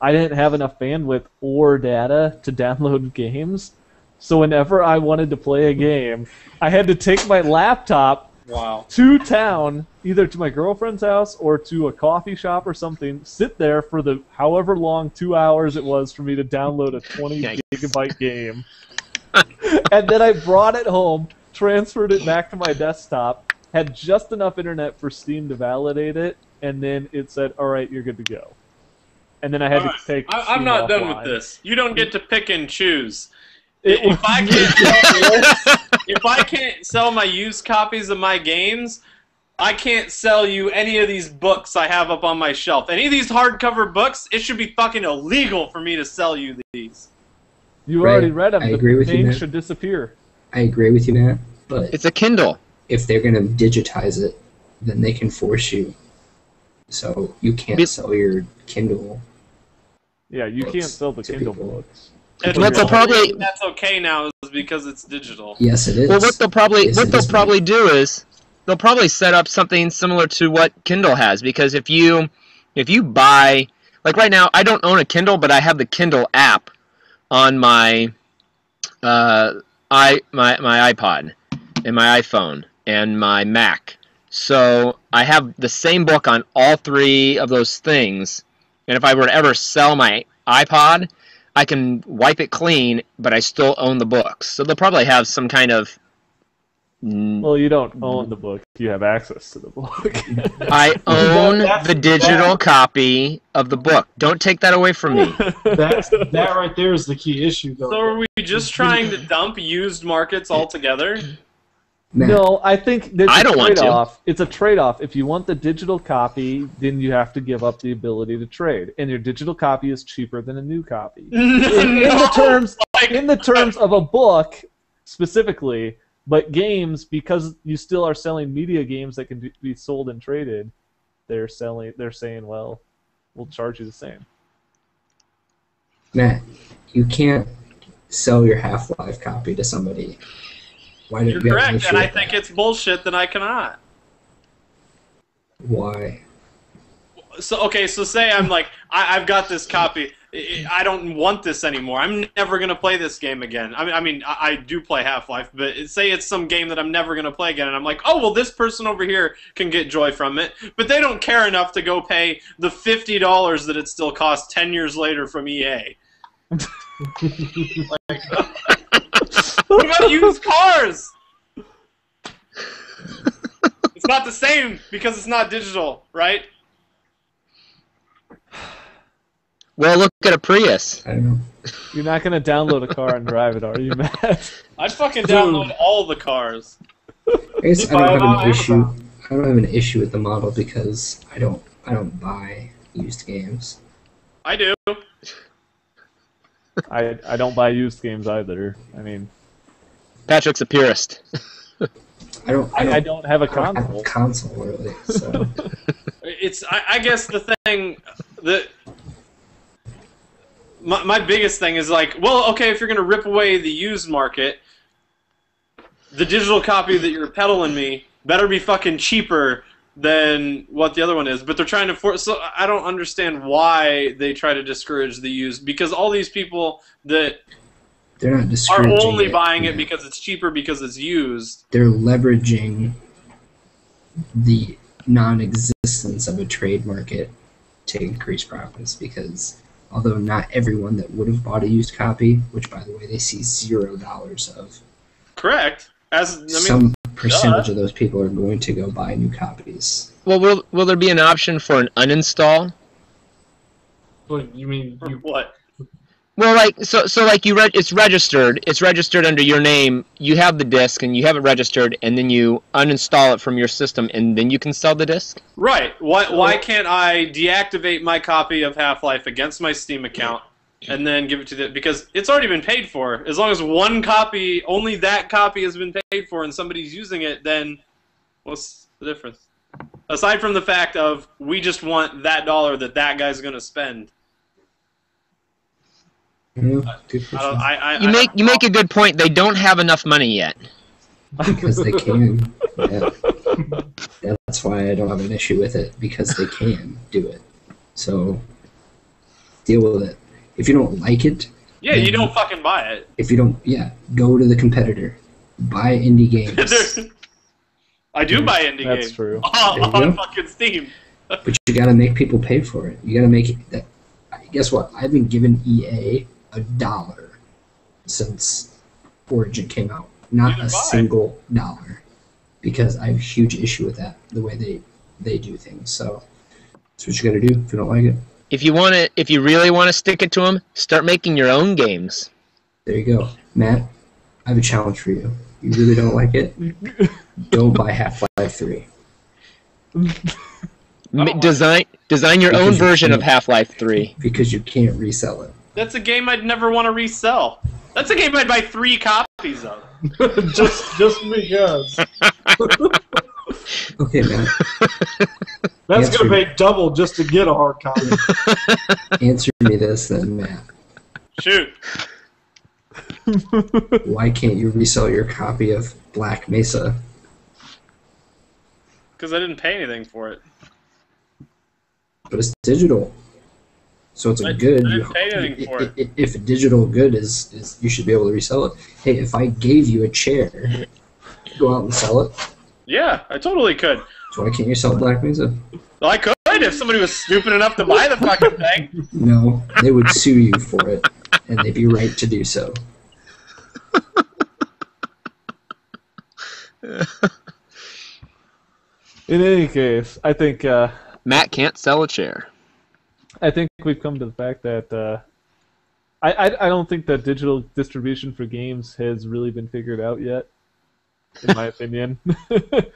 I didn't have enough bandwidth or data to [LAUGHS] download games. So whenever I wanted to play a game, I had to take my laptop Wow. to town, either to my girlfriend's house or to a coffee shop or something, sit there for the however long two hours it was for me to download a 20 Yikes. gigabyte game. [LAUGHS] and then I brought it home, transferred it back to my desktop, had just enough internet for Steam to validate it, and then it said, all right, you're good to go. And then I had Alright, to take. I, I'm Steam not done with this. You don't get to pick and choose. It if I can't [LAUGHS] sell, if I can't sell my used copies of my games, I can't sell you any of these books I have up on my shelf. Any of these hardcover books, it should be fucking illegal for me to sell you these. You Right, already read them. I the agree with you, page should disappear. I agree with you, Matt. But It's a Kindle. If they're gonna digitize it, then they can force you. So you can't Be- sell your Kindle. Yeah, you can't sell the Kindle people. books. And What they'll probably that's okay now is because it's digital. Yes, it is. Well, what they'll probably Yes, what they'll is, probably do is they'll probably set up something similar to what Kindle has because if you if you buy like right now I don't own a Kindle but I have the Kindle app on my uh i my my iPod and my iPhone and my Mac. So I have the same book on all three of those things. And if I were to ever sell my iPod, I can wipe it clean, but I still own the books. So they'll probably have some kind of. Well, you don't own the book. You have access to the book. [LAUGHS] I [LAUGHS] own that's- the digital copy of the book. Don't take that away from me. [LAUGHS] That's, that right there is the key issue, though. So are we just trying to dump used markets altogether? Matt, No, I think there's I a don't want to. trade-off. It's a trade-off. If you want the digital copy, then you have to give up the ability to trade, and your digital copy is cheaper than a new copy. [LAUGHS] In, in the terms like- in the terms of a book specifically, but games because you still are selling media games that can be sold and traded, they're selling. They're saying, well, we'll charge you the same. Matt, you can't sell your Half Life copy to somebody. Why You're you have an correct, issue and I think it's bullshit that I cannot. Why? So okay, so say I'm like I, I've got this copy. I I don't want this anymore. I'm never gonna play this game again. I mean, I mean, I, I do play Half Life, but say it's some game that I'm never gonna play again, and I'm like, oh well, this person over here can get joy from it, but they don't care enough to go pay the fifty dollars that it still costs ten years later from EA. [LAUGHS] Like, [LAUGHS] what about used cars? It's not the same because it's not digital, right? Well, look at a Prius. I know. You're not gonna download a car and drive it, are you, Matt? I'd fucking download all the cars. I guess I don't have an issue. Amazon. I don't have an issue with the model because I don't. I don't buy used games. I do. I I don't buy used games either. I mean, Patrick's a purist. I don't. I I, don't, I don't have a I don't have a console really. So [LAUGHS] It's I, I guess the thing that my, my biggest thing is like, well, okay, if you're gonna rip away the used market, the digital copy that you're peddling me better be fucking cheaper than what the other one is. But they're trying to force. So I don't understand why they try to discourage the used because all these people that they're not are discouraging only buying it because it's cheaper because it's used. they're leveraging the non-existence of a trade market to increase profits because although not everyone that would have bought a used copy, which by the way they see zero dollars of, Correct. As I mean, some percentage of those people are going to go buy new copies. Well, will will there be an option for an uninstall? What, you mean you what? Well, like so, so like you re- it's registered. It's registered under your name. You have the disc, and you have it registered, and then you uninstall it from your system, and then you can sell the disc. Right. Why, why can't I deactivate my copy of Half Life against my Steam account and then give it to the. Because it's already been paid for. As long as one copy, only that copy has been paid for and somebody's using it, then what's the difference? Aside from the fact of we just want that dollar that that guy's going to spend. You uh, I. I, I, You make you make a good point. They don't have enough money yet. because they [LAUGHS] can. Yeah. That's why I don't have an issue with it because they can do it. So deal with it. If you don't like it, Yeah, you don't fucking buy it. if you don't, yeah, go to the competitor, buy indie games, [LAUGHS] I do buy indie That's games. true. [LAUGHS] On, on fucking Steam. but you got to make people pay for it. You got to make it that. Guess what? I've been given EA a dollar since Origin came out. Not a have single dollar, because I have a huge issue with that. The way they they do things. So that's what you got to do if you don't like it. If you want to, if you really want to stick it to them, start making your own games. There you go, Matt. I have a challenge for you. You really don't like it? [LAUGHS] don't buy Half Life Three. Design design your own Because you version of. Half Life Three. because you can't resell it. That's a game I'd never want to resell. That's a game I'd buy three copies of. [LAUGHS] just just because. [LAUGHS] Okay, man. That's Answer gonna me. pay double just to get a hard copy. [LAUGHS] Answer me this then, Matt. Shoot. Why can't you resell your copy of Black Mesa? Because I didn't pay anything for it. But it's digital, so it's a I- good. I you- didn't pay anything for it. i- i- If a digital good is, is, you should be able to resell it. Hey, if I gave you a chair, go out and sell it. Yeah, I totally could. So why can't you sell Black Mesa? Well, I could if somebody was stupid enough to buy the fucking thing. No, they would sue you for it, and they'd be right to do so. [LAUGHS] In any case, I think uh, Matt can't sell a chair. I think we've come to the fact that uh, I, I I don't think that digital distribution for games has really been figured out yet, in my [LAUGHS] opinion. [LAUGHS] the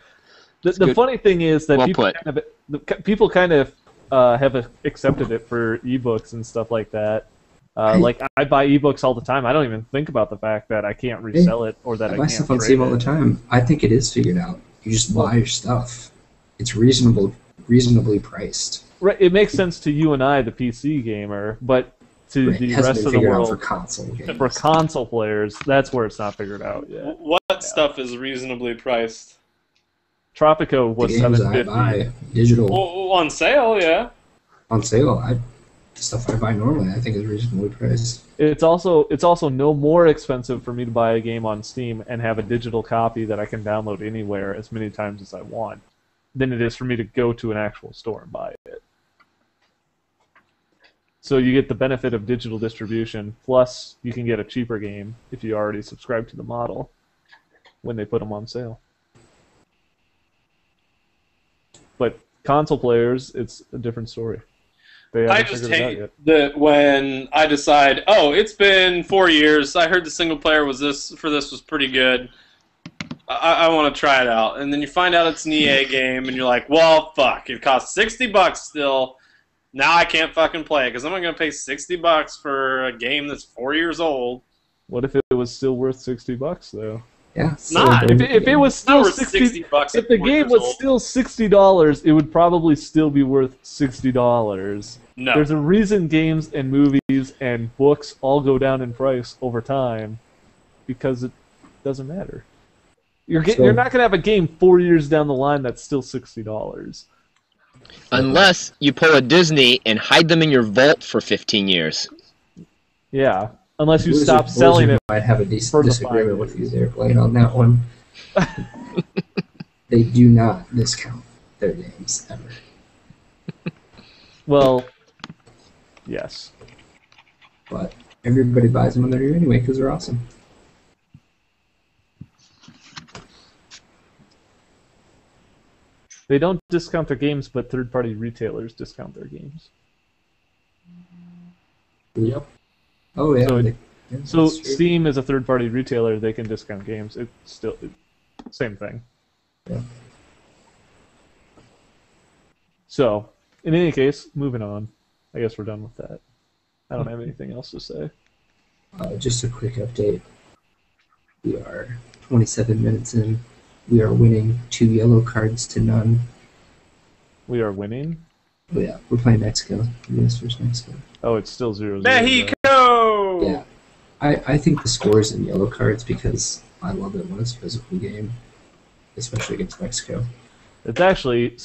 the funny thing is that Well people put. kind of the, people kind of uh, have accepted it for ebooks and stuff like that. Uh, like I buy ebooks all the time. I don't even think about the fact that I can't resell it or that I I, buy can't stuff on trade Steam all it. the time. I think it is figured out. You just buy your stuff. It's reasonable, reasonably priced. Right, it makes sense to you and I, the PC gamer, but to Right, the rest of the world, for console games. for console players, that's where it's not figured out yet. What stuff is reasonably priced? Tropico the was games I buy digital Well, on sale, yeah. on sale, I the stuff I buy normally I think is reasonably priced. It's also it's also no more expensive for me to buy a game on Steam and have a digital copy that I can download anywhere as many times as I want than it is for me to go to an actual store and buy it. So you get the benefit of digital distribution, plus you can get a cheaper game if you already subscribe to the model when they put them on sale. But console players, it's a different story. They I just figured it out hate that when I decide, oh, it's been four years. I heard the single player was this for this was pretty good. I, I want to try it out, and then you find out it's an EA game, and you're like, well, fuck, it costs sixty bucks still. Now I can't fucking play it because I'm not gonna pay sixty bucks for a game that's four years old. What if it was still worth sixty bucks though? Yeah, It's not. If it, if it was It's not still worth sixty, sixty bucks. if the game was old. still sixty dollars, it would probably still be worth sixty dollars. no, There's a reason games and movies and books all go down in price over time, because it doesn't matter. You're get, So- you're not gonna have a game four years down the line that's still sixty dollars. Unless you pull a Disney and hide them in your vault for 15 years. Yeah, unless you Blizzard- stop selling Blizzard it. might have a dis- disagreement with you there, Blaine, on that one. [LAUGHS] they do not discount their games ever. Well, yes. But everybody buys them when they're here anyway because they're awesome. They don't discount their games, but third-party retailers discount their games. Yep. Oh yeah. So it- yeah, So. Steam is a third-party retailer; they can discount games. It's still it, same thing. Yeah. So, in any case, moving on. I guess we're done with that. I don't have anything else to say. Uh, just a quick update. We are 27 minutes in. We are winning two yellow cards to none. We are winning. Oh yeah, we're playing Mexico. U.S. versus Mexico. Oh, it's still zero zero. Mexico. Yeah. I, I think the score is in yellow cards because I love it when it's a physical game, especially against Mexico. It's actually.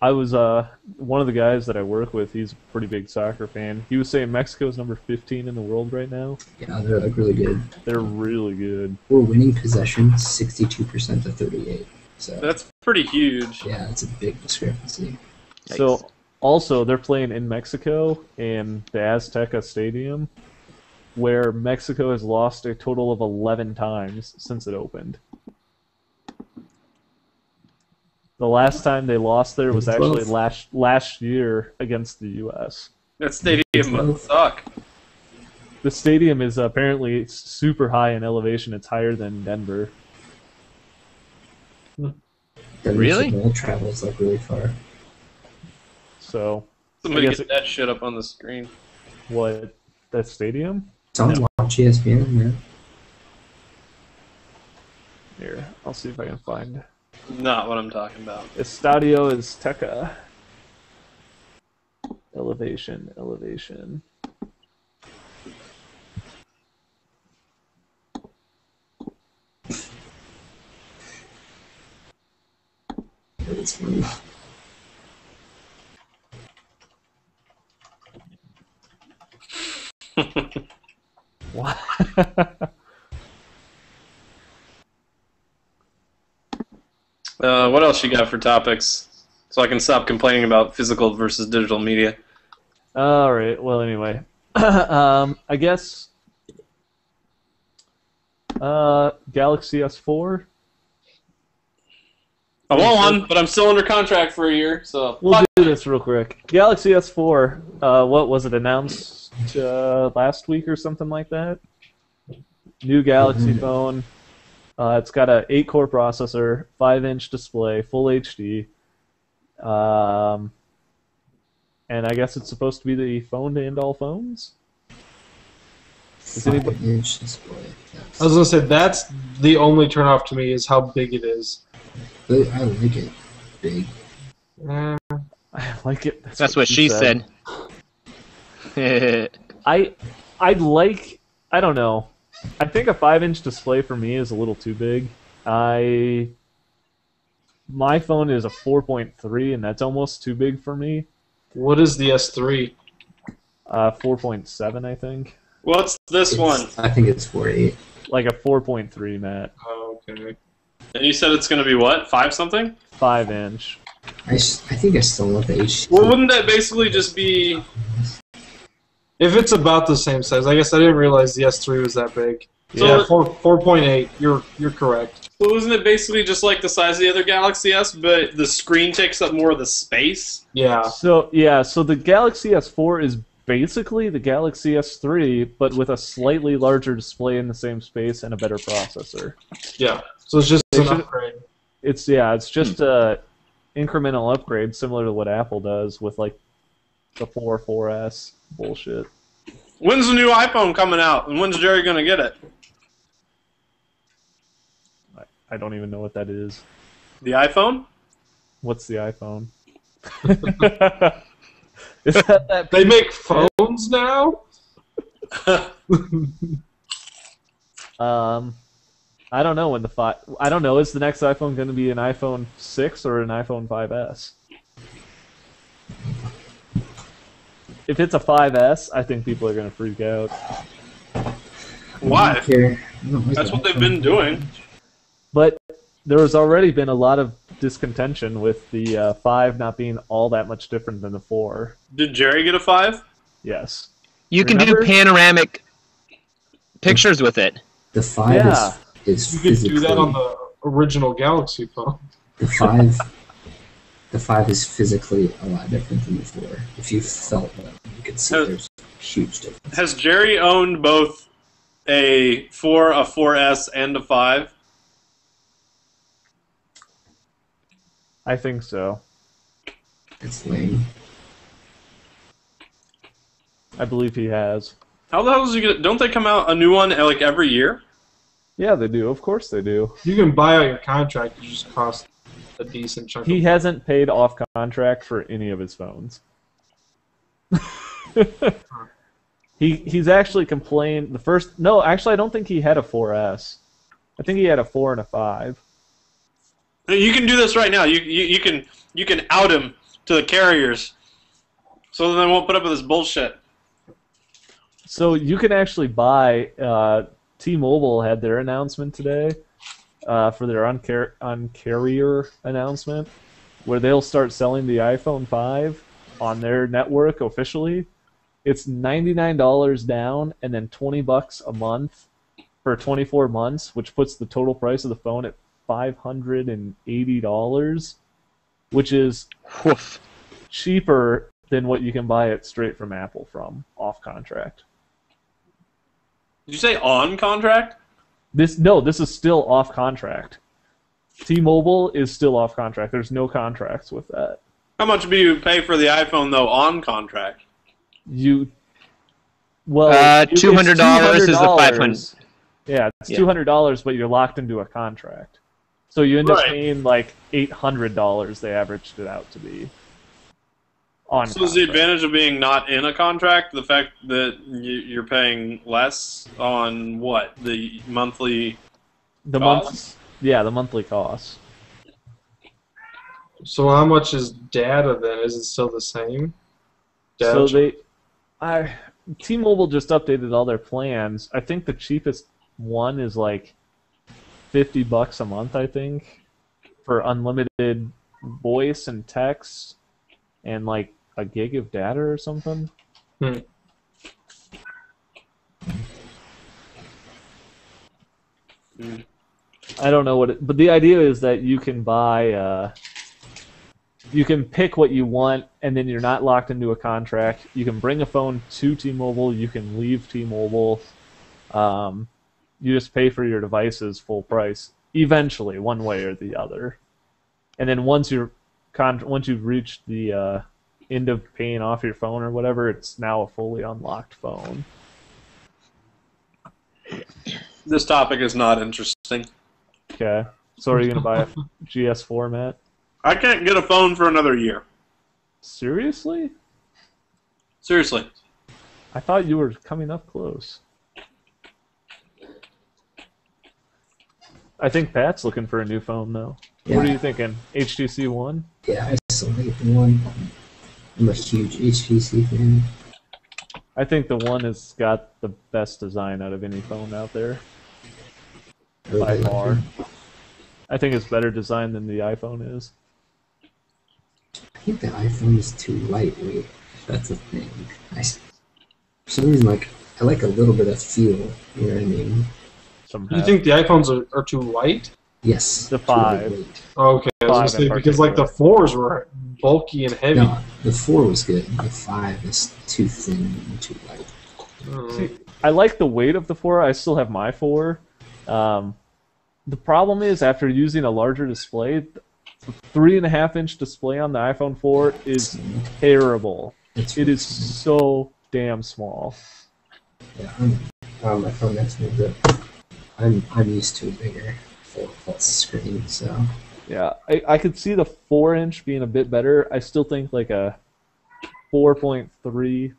I was uh one of the guys that I work with. He's a pretty big soccer fan. He was saying Mexico's number 15 in the world right now. Yeah, they're like really good. They're really good. We're winning possession 62% to 38. So That's pretty huge. yeah, it's a big discrepancy. So also they're playing in Mexico in the Azteca Stadium, where Mexico has lost a total of 11 times since it opened. The last time they lost there was actually last last year against the U.S. That stadium must suck. The stadium is apparently super high in elevation. It's higher than Denver. Hmm. Denver Really? Signal travels like really far. So Somebody I get it- that shit up on the screen. what that stadium? It's on Yeah. Watch ESPN, man. Here, I'll see if I can find. Not what I'm talking about. Estadio Azteca. Elevation, elevation. [LAUGHS] What? [LAUGHS] Uh, what else you got for topics? So I can stop complaining about physical versus digital media. All right. Well, anyway, [CLEARS THROAT] um, I guess uh, Galaxy S4. I want one, but I'm still under contract for a year, so. We'll do this real quick. Galaxy S4. Uh, what was it announced uh, last week or something like that? New Galaxy Mhm. phone. Uh, it's got a 8-core processor, 5-inch display, full HD. Um, and I guess it's supposed to be the phone to end all phones. Is anybody- Five inch display. I was gonna say that's the only turnoff to me is how big it is. But I like it big. Eh, I like it. That's what she said. [LAUGHS] I I like I don't know. I think a five inch display for me is a little too big. I my phone is a four point three and that's almost too big for me. what is the S3? Uh four point seven I think. What's this It's- one? I think it's 48. Like a four point three Matt. Oh, okay. And you said it's going to be what? Five something? Five inch. I, I think I still want the HD. Well, wouldn't that basically just be. If it's about the same size, I guess I didn't realize the S3 was that big. So- yeah, four four point eight. You're you're correct. Well, isn't it basically just like the size of the other Galaxy S, but the screen takes up more of the space? Yeah. So yeah, so the Galaxy S4 is basically the Galaxy S3, but with a slightly larger display in the same space and a better processor. Yeah. So it's just an upgrade. It's yeah, it's just a incremental upgrade similar to what Apple does with like the 4 4S bullshit. When's the new iPhone coming out, and when's Jerry going to get it? I don't even know what that is. The iPhone? What's the iPhone? [LAUGHS] is that that They make phones now. [LAUGHS] um I don't know when the five. I don't know. Is the next iPhone going to be an iPhone 6 or an iPhone 5S? If it's a 5S, I think people are going to freak out. Why? I don't care. I don't like That's what they've been doing. But there has already been a lot of discontention with the uh, 5 not being all that much different than the 4. Did Jerry get a five? Yes. you can do panoramic pictures with it. The five Yeah. is, is You could physically do that on the original Galaxy phone. the five. The five is physically a lot different than the four. If you felt one, you could see Uh, there's huge difference. Has Jerry owned both a four, a 4S, and a five? I think so. It's lame. I believe he has. How the hell does he get? Don't they come out a new one uh, like every year? Yeah, they do. Of course they do. You can buy out your contract. It just costs a decent chunk. He of hasn't paid off contract for any of his phones. [LAUGHS] he he's actually complained the first no, actually I don't think he had a 4S. I think he had a 4 and a 5. You can do this right now. You, you you can you can out him to the carriers, so then they won't put up with this bullshit. So you can actually buy uh, T-Mobile had their announcement today uh, for their uncar- uncarrier announcement where they'll start selling the iPhone 5 on their network officially. It's $99 down and then 20 bucks a month for 24 months, which puts the total price of the phone at $580, which is Woof. cheaper than what you can buy it straight from Apple from off contract. Did you say on contract? This no, this is still off contract. T-Mobile is still off contract. There's no contracts with that. How much do you pay for the iPhone though on contract? You well, Uh, you- it's $200 is the 500. Yeah, it's Yeah. two hundred dollars, but you're locked into a contract. So you end up Right. paying like eight hundred dollars. They averaged it out to be. On So is the advantage of being not in a contract the fact that you- you're paying less on what the monthly? the cost? month? Yeah, the monthly cost. So how much is data then? Is it still the same? Data So they, I T-Mobile just updated all their plans. I think the cheapest one is like fifty bucks a month. I think for unlimited voice and text and like a gig of data or something. Hmm. I don't know what it, but the idea is that you can buy, uh, you can pick what you want, and then you're not locked into a contract. You can bring a phone to T-Mobile. You can leave T-Mobile. Um, you just pay for your devices full price eventually, one way or the other. And then once you're con- once you've reached the uh, end of paying off your phone or whatever, it's now a fully unlocked phone. This topic is not interesting. Okay. So are you gonna buy a GS4, Matt? I can't get a phone for another year. Seriously? Seriously. I thought you were coming up close. I think Pat's looking for a new phone though. What are you thinking? HTC One? Yeah, I still like the one. I'm a huge HTC fan. I think the one has got the best design out of any phone out there I by far. I think it's better design than the iPhone is. I think the iPhone is too lightweight. That's a thing. I, s- for some reason, like I like a little bit of feel. You know what I mean? Some You think the iPhones are, are too light? Yes. The five. lightweight. Okay, I was gonna say because like the fours were bulky and heavy. No, the four was good. The five is too thin and too light. Mm. See, I like the weight of the four. I still have my four. Um, the problem is after using a larger display, the three and a half inch display on the iPhone 4 is terrible. It's It is so damn small. Yeah, I'm, um, my phone next to me, but I'm I'm used to a bigger four plus screen, so Yeah, I, I could see the four inch being a bit better. I still think like a 4.3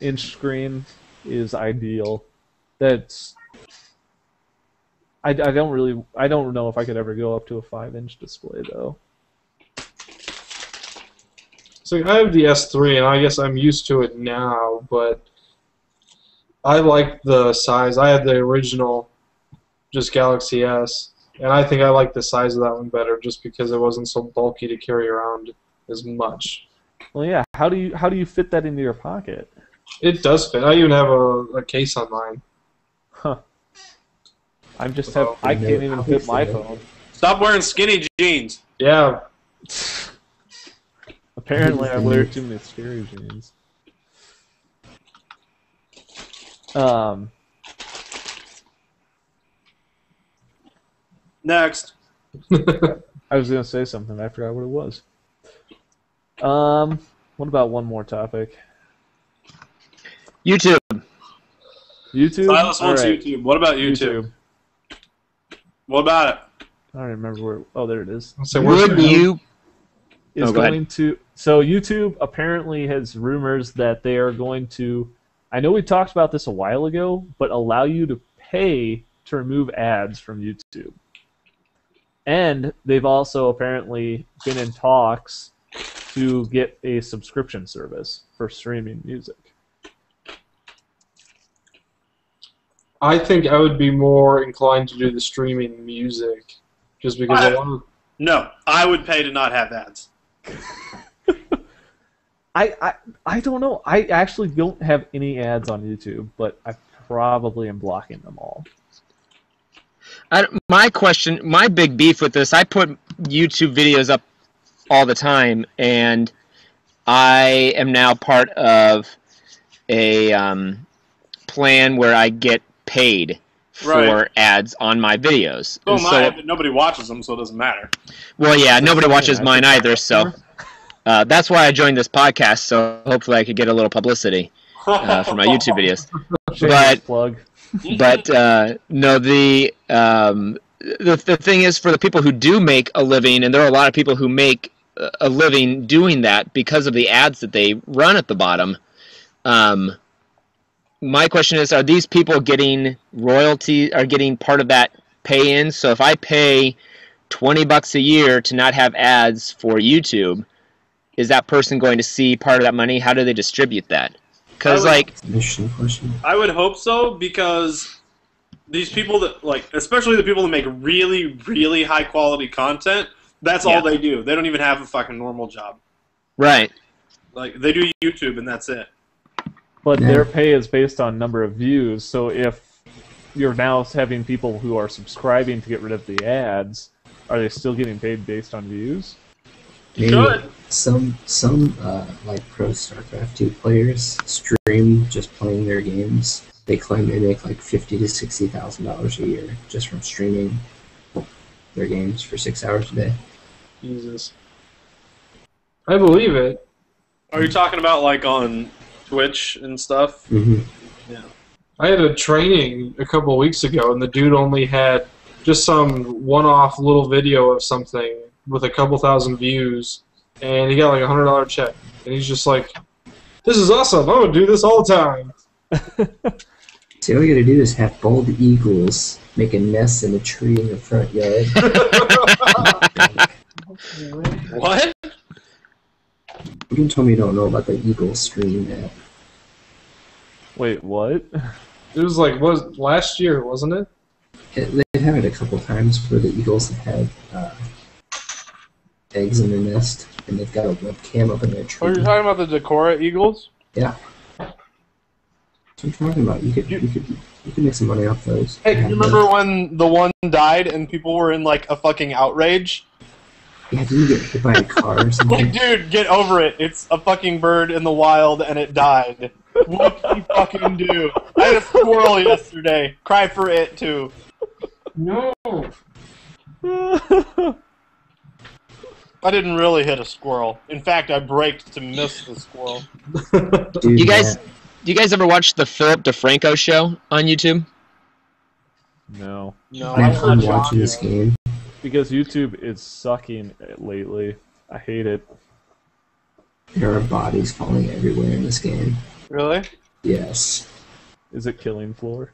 inch screen is ideal. That's I, I don't really I don't know if I could ever go up to a five inch display though. So I have the S3, and I guess I'm used to it now, but I like the size. I had the original, just Galaxy S, and I think I like the size of that one better, just because it wasn't so bulky to carry around as much. Well, yeah. How do you how do you fit that into your pocket? It does fit. I even have a, a case on mine. Huh. I'm just have I can't even fit my phone. Stop wearing skinny jeans. Yeah, [LAUGHS] Apparently, I wear too many scary jeans. Um. Next. [LAUGHS] I was gonna say something. I forgot what it was. Um, what about one more topic? YouTube. YouTube. Silas wants Alright, YouTube. What about YouTube? What about it? I don't remember where. Oh, there it is. so Would you? Is Oh, go ahead. going to. So YouTube apparently has rumors that they are going to. I know we talked about this a while ago, but allow you to pay to remove ads from YouTube. And they've also apparently been in talks to get a subscription service for streaming music. I think I would be more inclined to do the streaming music, just because I- a lot of No, I would pay to not have ads. [LAUGHS] I, I I don't know. I actually don't have any ads on YouTube, but I probably am blocking them all. I, my question, my big beef with this, I put YouTube videos up all the time, and I am now part of a um, plan where I get paid for Right. ads on my videos. So And am I, nobody watches them, so it doesn't matter. well, yeah, nobody watches mine either, so uh, that's why I joined this podcast. So hopefully, I could get a little publicity uh, for my [LAUGHS] YouTube videos. Shameless But- plug. [LAUGHS] but uh, no, the um, the the thing is for the people who do make a living, and there are a lot of people who make a- living doing that because of the ads that they run at the bottom. Um, my question is: Are these people getting royalty? Are getting part of that pay in? So if I pay twenty bucks a year to not have ads for YouTube, is that person going to see part of that money? How do they distribute that? Because I would- like It's question. I would hope so because these people that like, especially the people that make really, really high quality content, that's Yeah. all they do. They don't even have a fucking normal job. right. Like they do YouTube and that's it. But Yeah. their pay is based on number of views. So if you're now having people who are subscribing to get rid of the ads. Are they still getting paid based on views? Maybe Good. Some some uh, like pro StarCraft two players stream just playing their games. They claim they make like fifty to sixty thousand dollars a year just from streaming their games for six hours a day. Jesus. I believe it. Are you talking about like on Twitch and stuff? hmm I had a training a couple of weeks ago, and the dude only had just some one-off little video of something with a couple thousand views, and he got like a hundred dollar check, and he's just like, "This is awesome! I'm gonna do this all the time." [LAUGHS] See, all you gotta do is have bald eagles make a nest in a tree in the front yard. [LAUGHS] What? you can tell me you don't know about the eagle stream app. Wait, what? It was like was last year, wasn't it? It, they've had it a couple times where the eagles have had uh, eggs in their nest, and they've got a webcam up in their tree. Oh, you're talking about the Decorah Eagles? Yeah. That's what I'm talking about. You could you could you could make some money off those. Hey, Yeah, you remember when the one died and people were in like a fucking outrage? Yeah, didn't you get hit by a car or Like, [LAUGHS] something? dude, get over it. It's a fucking bird in the wild and it died. What can you fucking do? I had a squirrel yesterday. Cry for it too. No. [LAUGHS] I didn't really hit a squirrel. In fact, I braked to miss the squirrel. Dude, You guys, yeah. do you guys ever watch the Philip DeFranco show on YouTube? no, No, I'm fun watched watching it. this game. because YouTube is sucking lately. I hate it. There are bodies falling everywhere in this game. Really? Yes. Is it killing floor?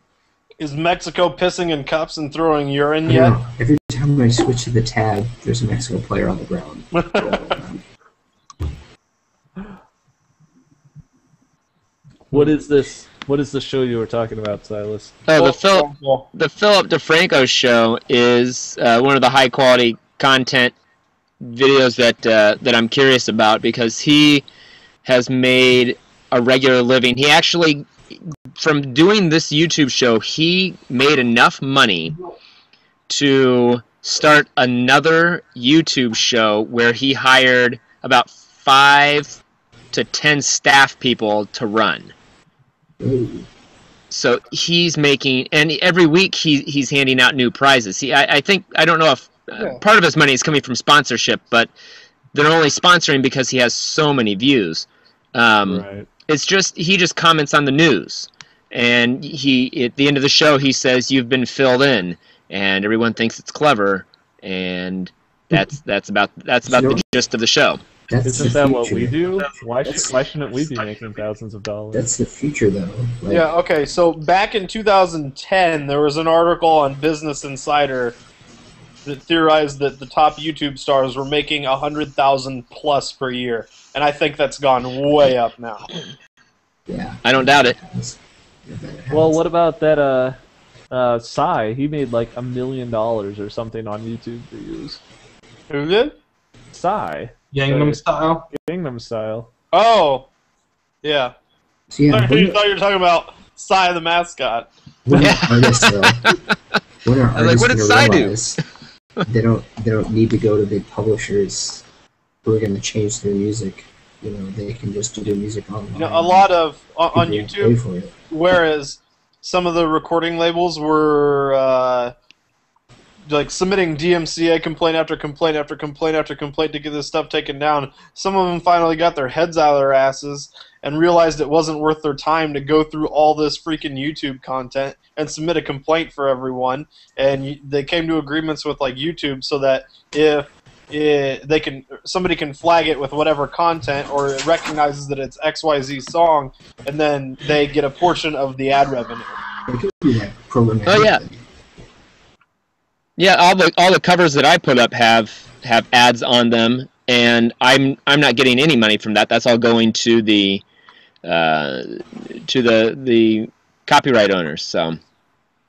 Is Mexico pissing in cups and throwing urine I yet? don't know. Every time I switch to the tab, there's a Mexico player on the ground. [LAUGHS] What is this? What is the show you were talking about, Silas? Oh, the Philip the Philip DeFranco show is uh, one of the high quality content videos that uh, that I'm curious about because he has made a regular living. He actually, from doing this YouTube show, he made enough money to start another YouTube show where he hired about five to ten staff people to run. So he's making and every week he he's handing out new prizes. See i, I think i don't know if uh, part of his money is coming from sponsorship but they're only sponsoring because he has so many views. Um, right. It's just he just comments on the news and he at the end of the show he says you've been filled in and everyone thinks it's clever and that's that's about that's about the gist of the show That's Isn't the that what we do? Why, sh- why shouldn't we be making thousands of dollars? That's the future, though. Like, Yeah, okay, so back in 2010, there was an article on Business Insider that theorized that the top YouTube stars were making 100,000 plus per year. And I think that's gone way up now. yeah. i don't doubt it Has- yeah, that Well, what about that? Uh, uh, Psy. He made like a million dollars or something on YouTube views. Who did? Psy, Gangnam Style. Gangnam Style. Oh, yeah. So yeah, I thought you thought you were talking about Psy the mascot. when Yeah. artists, though, [LAUGHS] when are I was like, what did gonna Psy do? they don't they don't need to go to big publishers who are going to change their music. You know, they can just do their music online. You know, a lot of on, on YouTube. pay for it. Whereas some of the recording labels were uh, like submitting DMCA complaint after complaint after complaint after complaint to get this stuff taken down. Some of them finally got their heads out of their asses and realized it wasn't worth their time to go through all this freaking YouTube content and submit a complaint for everyone. And they came to agreements with like YouTube so that if it, they can somebody can flag it with whatever content or it recognizes that it's XYZ song and then they get a portion of the ad revenue. They could do that programmatic Oh, yeah. Yeah, all the all the covers that I put up have have ads on them, and I'm I'm not getting any money from that. That's all going to the uh, to the the copyright owners. So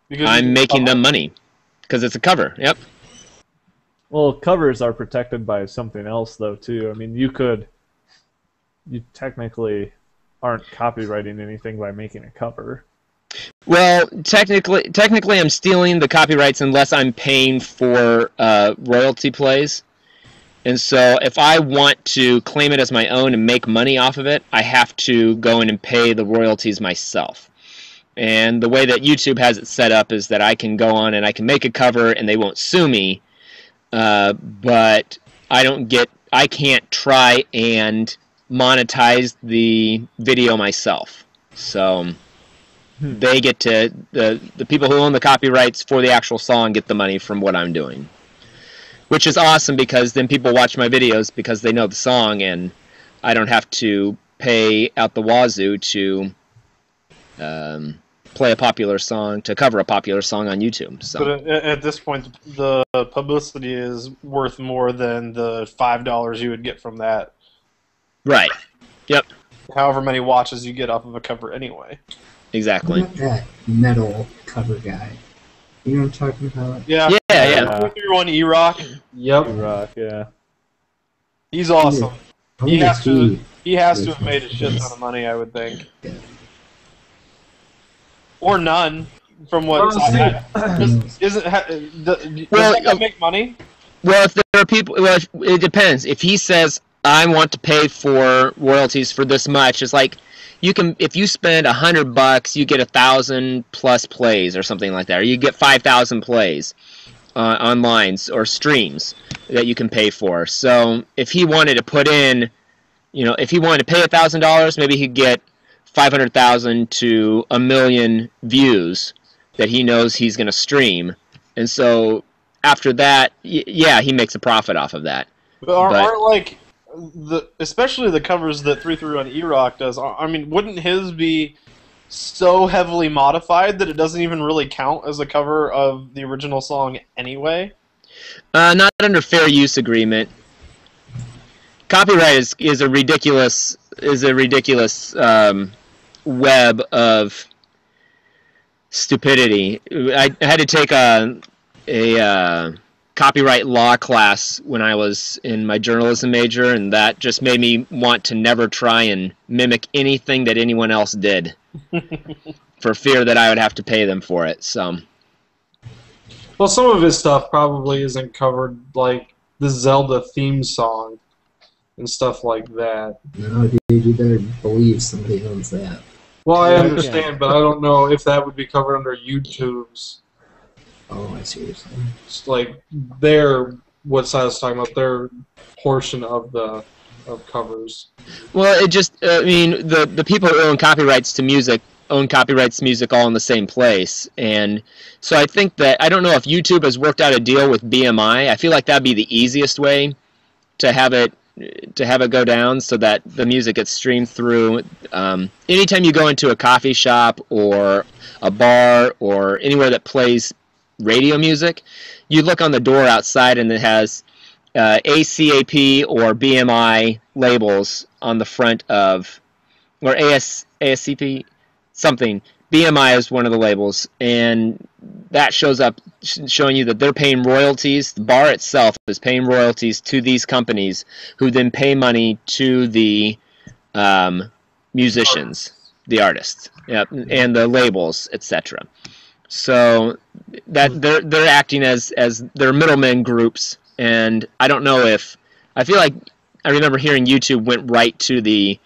Because I'm making them money because it's a cover. Yep. Well, covers are protected by something else, though, too. I mean, you could, you technically aren't copywriting anything by making a cover. Well, technically, technically, I'm stealing the copyrights unless I'm paying for uh, royalty plays. And so, if I want to claim it as my own and make money off of it, I have to go in and pay the royalties myself. And the way that YouTube has it set up is that I can go on and I can make a cover and they won't sue me, uh, but I don't get, I can't try and monetize the video myself. So they get to the the people who own the copyrights for the actual song get the money from what I'm doing, which is awesome because then people watch my videos because they know the song and I don't have to pay out the wazoo to um, play a popular song to cover a popular song on YouTube. So But at, at this point, the publicity is worth more than the five dollars you would get from that. right, Yep. However many watches you get off of a cover anyway. exactly. What about that metal cover guy? You know what I'm talking about? Yeah. Yeah, yeah. Three one E Rock. Yep. Rock, yeah. He's awesome. How He has to- he? He has to have made a shit ton of money, I would think. Yeah. Or none, from what Well, see- I- isn't. Ha, the, Well, does that uh, make money? Well, if there are people, well, if, it depends. If he says I want to pay for royalties for this much, it's like you can. If you spend a hundred bucks, you get a thousand plus plays or something like that, or you get five thousand plays uh, online or streams that you can pay for. So if he wanted to put in, you know, if he wanted to pay a thousand dollars, maybe he'd get five hundred thousand to a million views that he knows he's going to stream, and so after that, y- yeah, he makes a profit off of that. But aren't, but- aren't like the especially the covers that three three one E Rock does. I mean, wouldn't his be so heavily modified that it doesn't even really count as a cover of the original song anyway? Uh, not under fair use agreement. Copyright is, is a ridiculous is a ridiculous um, web of stupidity. I, I had to take a a uh, copyright law class when I was in my journalism major, and that just made me want to never try and mimic anything that anyone else did, [LAUGHS] for fear that I would have to pay them for it. So. Well, some of his stuff probably isn't covered, like the Zelda theme song and stuff like that. No, dude, you better believe somebody owns that. Well, I understand, but I don't know if that would be covered under YouTube's. Oh, I see what you're saying. It's like their what Silas talking about their portion of the of covers. Well, it just, I mean, the, the people who own copyrights to music own copyrights to music all in the same place. And so I think that, I don't know if YouTube has worked out a deal with BMI. I feel like that'd be the easiest way to have it to have it go down so that the music gets streamed through. Um, anytime you go into a coffee shop or a bar or anywhere that plays radio music, you look on the door outside and it has uh, ASCAP or BMI labels on the front of, or AS, ASCP, something. BMI is one of the labels, and that shows up showing you that they're paying royalties. The bar itself is paying royalties to these companies, who then pay money to the um, musicians, the artists, yep, and the labels, etc. So that they're they're acting as as their middlemen groups, and I don't know if I feel like I remember hearing YouTube went right to the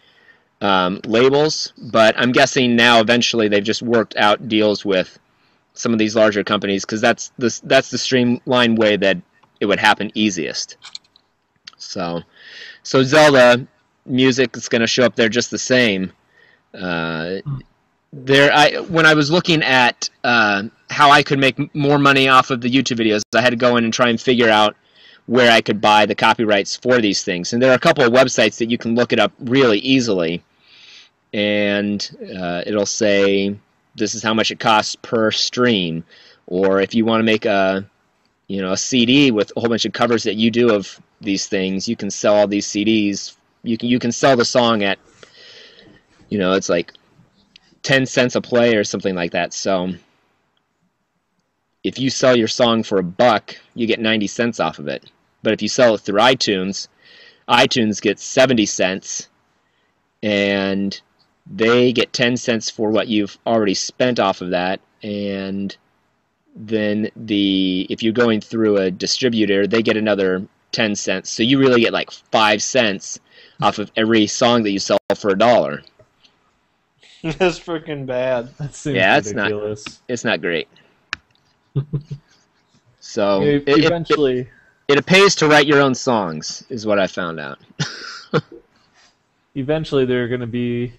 um, labels, but I'm guessing now eventually they've just worked out deals with some of these larger companies because that's the that's the streamlined way that it would happen easiest. So, so Zelda music is going to show up there just the same. Uh, there, I when I was looking at uh, how I could make more money off of the YouTube videos, I had to go in and try and figure out where I could buy the copyrights for these things. And there are a couple of websites that you can look it up really easily, and uh, it'll say this is how much it costs per stream, or if you want to make a you know a CD with a whole bunch of covers that you do of these things, you can sell all these CDs. You can you can sell the song at you know it's like 10 cents a play or something like that. So if you sell your song for a buck, you get 90 cents off of it. But if you sell it through iTunes, iTunes gets 70 cents and they get 10 cents for what you've already spent off of that and then the if you're going through a distributor they get another 10 cents. So you really get like 5 cents off of every song that you sell for a dollar. [LAUGHS] That's freaking bad. That seems Yeah, it's not- it's not great. [LAUGHS] So it, it, eventually, it pays to write your own songs is what i found out. [LAUGHS] Eventually there are going to be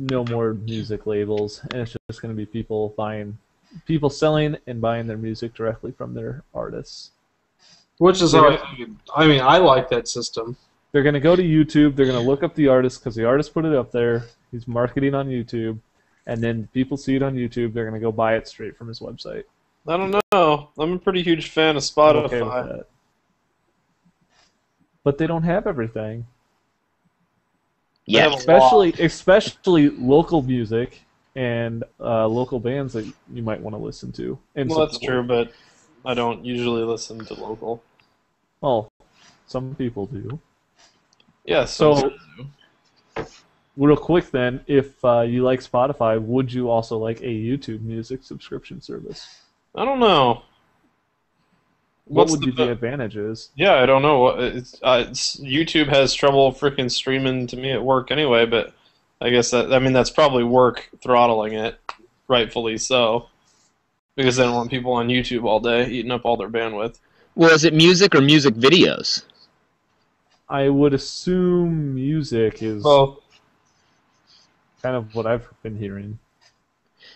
no more music labels, and it's just going to be people buying, people selling and buying their music directly from their artists. Which is how I I mean, I like that system. They're going to go to YouTube. They're going to look up the artist because the artist put it up there. He's marketing on YouTube, and then people see it on YouTube. They're going to go buy it straight from his website. I don't know. I'm a pretty huge fan of I'm okay with Spotify. that. But they don't have everything. Yeah have a especially especially local music and uh, local bands that you might want to listen to. And well, that's true, but I don't usually listen to local. Well, some people do. Yeah, So, real quick then, if uh, you like Spotify, would you also like a YouTube Music subscription service? I don't know. What What's would the be the advantages? Yeah, I don't know. It's, uh, it's, YouTube has trouble freaking streaming to me at work anyway, but I guess that I mean that's probably work throttling it, rightfully so, because they don't want people on YouTube all day eating up all their bandwidth. well is it music or music videos I would assume music is Well, kind of what I've been hearing.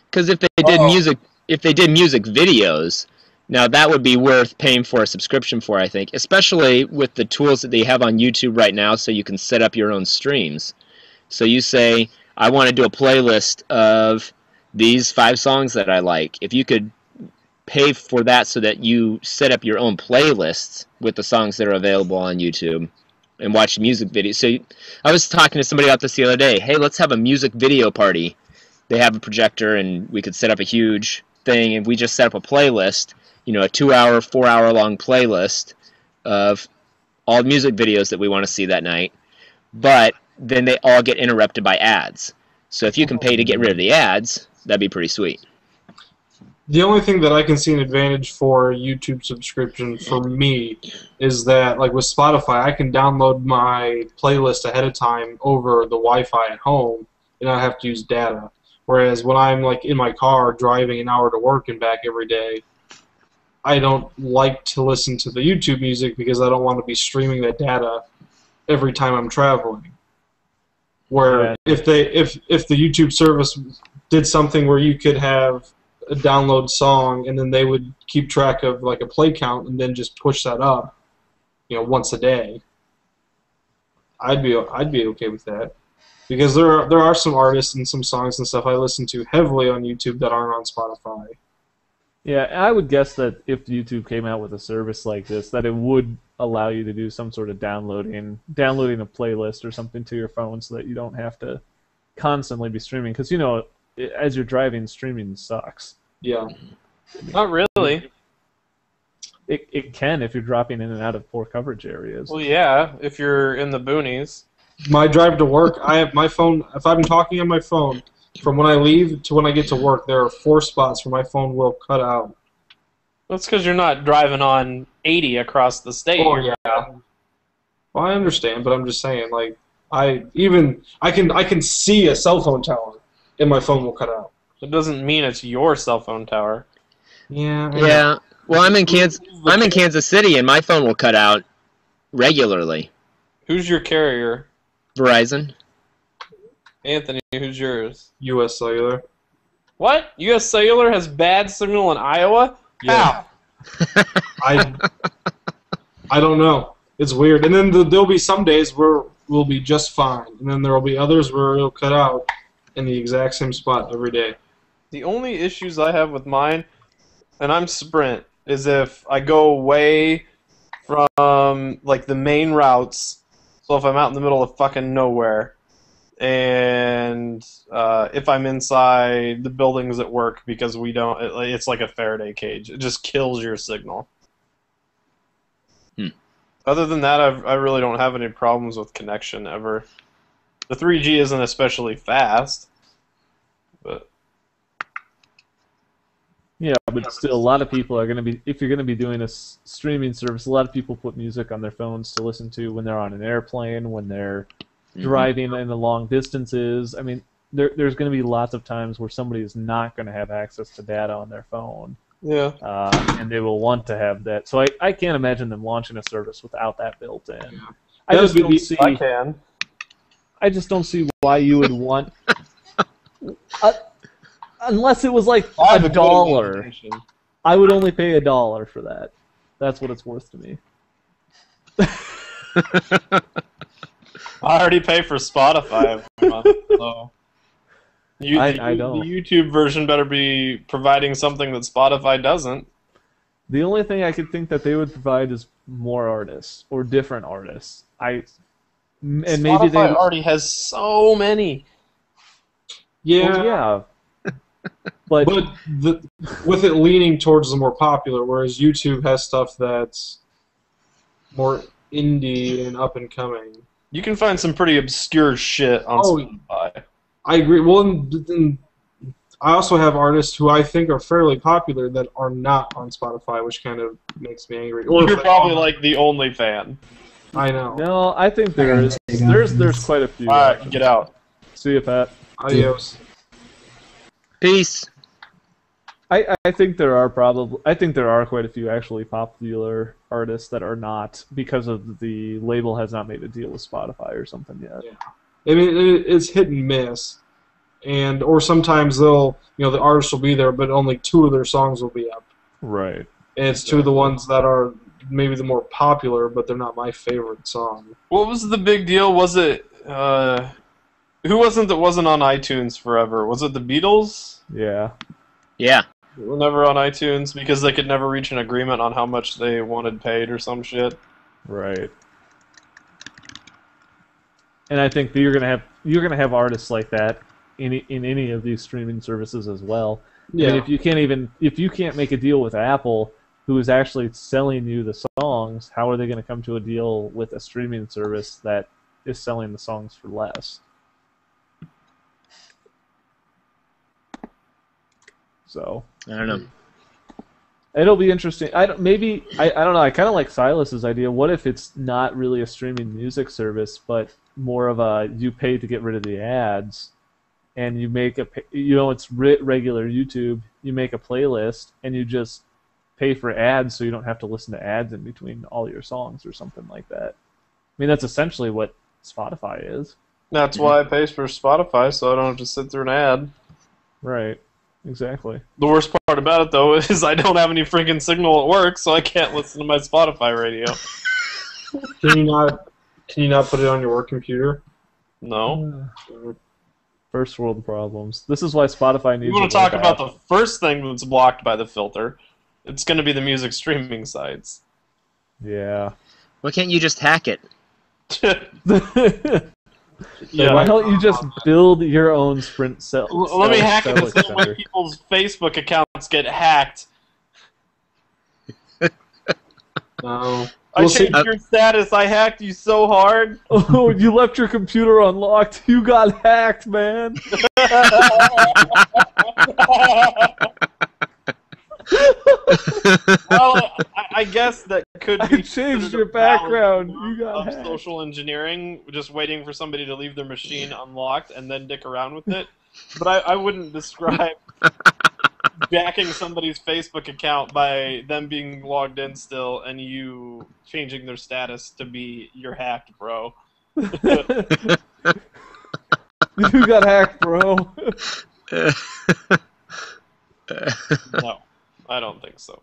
Because if they did Uh-oh. music, if they did music videos, now that would be worth paying for a subscription for, I think. Especially with the tools that they have on YouTube right now, so you can set up your own streams. So you say, I want to do a playlist of these five songs that I like. If you could pay for that, so that you set up your own playlists with the songs that are available on YouTube. And watch music videos. So I was talking to somebody about this the other day. Hey, let's have a music video party they have a projector and we could set up a huge thing and we just set up a playlist you know a two hour four hour long playlist of all the music videos that we want to see that night. But then they all get interrupted by ads. So if you can pay to get rid of the ads that'd be pretty sweet. The only thing that I can see an advantage for YouTube subscription for me is that, like with Spotify, I can download my playlist ahead of time over the Wi-Fi at home, and I have to use data. Whereas when I'm like in my car driving an hour to work and back every day, I don't like to listen to the YouTube music because I don't want to be streaming that data every time I'm traveling. Where Yeah. if they if if the YouTube service did something where you could have a download song and then they would keep track of like a play count and then just push that up, you know, once a day. I'd be I'd be okay with that. Because there are there are some artists and some songs and stuff I listen to heavily on YouTube that aren't on Spotify. Yeah, I would guess that if YouTube came out with a service like this, that it would allow you to do some sort of downloading, downloading a playlist or something to your phone, so that you don't have to constantly be streaming. Because you know, as you're driving, streaming sucks. Yeah. not really. It it can if you're dropping in and out of poor coverage areas. Well, yeah, if you're in the boonies. My drive to work, I have my phone if I'm talking on my phone, from when I leave to when I get to work, there are four spots where my phone will cut out. That's because you're not driving on 80 across the state. Oh yeah. Well, I understand, but I'm just saying, like, I even I can I can see a cell phone tower, and my phone will cut out. It doesn't mean it's your cell phone tower. Yeah. I yeah well i'm in kansas i'm in kansas city and my phone will cut out regularly Who's your carrier? Verizon Anthony, who's yours? U.S. Cellular. What? U.S. Cellular has bad signal in Iowa? Yeah. How? [LAUGHS] I I don't know. It's weird. And then the, there'll be some days where we'll be just fine, and then there'll be others where it'll cut out in the exact same spot every day. The only issues I have with mine, and I'm Sprint, is if I go away from like the main routes. So if I'm out in the middle of fucking nowhere, and uh, if I'm inside the buildings at work because we don't, it, it's like a Faraday cage. It just kills your signal. Hmm. Other than that, I've, I really don't have any problems with connection ever. The 3G isn't especially fast. But Yeah, but still, a lot of people are going to be, if you're going to be doing a s- streaming service, a lot of people put music on their phones to listen to when they're on an airplane, when they're driving in the long distances. I mean, there, there's going to be lots of times where somebody is not going to have access to data on their phone, yeah, uh, and they will want to have that. So I, I can't imagine them launching a service without that built in. Yeah. I That just don't see. I can. I just don't see why you would want, [LAUGHS] uh, unless it was like I have a dollar. I would only pay a dollar for that. That's what it's worth to me. [LAUGHS] I already pay for Spotify every month, so. You, I- the, I don't. the YouTube version better be providing something that Spotify doesn't. The only thing I could think that they would provide is more artists or different artists. I and maybe they already has so many. Yeah, well, yeah. But, but the, with it leaning towards the more popular, whereas YouTube has stuff that's more indie and up and coming. You can find some pretty obscure shit on Oh, Spotify. I agree. Well, and, and I also have artists who I think are fairly popular that are not on Spotify, which kind of makes me angry. Or You're probably are, like the only fan. I know. no, I think there gotta is. take on There's there's quite a few. Alright, get out. See you, Pat. Adios. Peace. I, I think there are probably I think there are quite a few actually popular artists that are not because of the label has not made a deal with Spotify or something yet. Yeah. I mean, it, it's hit and miss, and or sometimes they'll, you know, the artist will be there, but only two of their songs will be up. Right. And it's two of the ones that are maybe the more popular, but they're not my favorite song. What was the big deal? Was it uh, who wasn't that wasn't on iTunes forever? Was it the Beatles? Yeah. Yeah. They were never on iTunes because they could never reach an agreement on how much they wanted paid or some shit. Right. And I think that you're gonna have you're gonna have artists like that in in any of these streaming services as well. I Yeah. mean, if you can't even if you can't make a deal with Apple, who is actually selling you the songs, how are they going to come to a deal with a streaming service that is selling the songs for less? So I don't know. it'll be interesting. I don't maybe I, I don't know. I kind of like Silas's idea. What if it's not really a streaming music service, but more of a you pay to get rid of the ads, and you make a you know it's re- regular YouTube. You make a playlist and you just pay for ads, so you don't have to listen to ads in between all your songs or something like that. I mean that's essentially what Spotify is. That's why I pay for Spotify, so I don't have to sit through an ad. Right. Exactly. The worst part about it, though, [LAUGHS] is I don't have any freaking signal at work, so I can't listen to my Spotify radio. [LAUGHS] Can you not? Can you not put it on your work computer? No. Uh, first world problems. This is why Spotify needs. You want to talk about the first thing that's blocked by the filter? It's going to be the music streaming sites. Yeah. Why can't you just hack it? [LAUGHS] yeah. Why don't you just build your own Sprint cell? L- Let me hack it cell the same way people's Facebook accounts get hacked. [LAUGHS] No. I Well, see- changed your status. I hacked you so hard. [LAUGHS] Oh, you left your computer unlocked. You got hacked, man. [LAUGHS] [LAUGHS] well, I, I guess that could I be. changed your background. You got of hacked. social engineering, just waiting for somebody to leave their machine [LAUGHS] unlocked and then dick around with it. But I, I wouldn't describe [LAUGHS] backing somebody's Facebook account by them being logged in still and you changing their status to be you're hacked, bro. you got hacked, bro. No, I don't think so.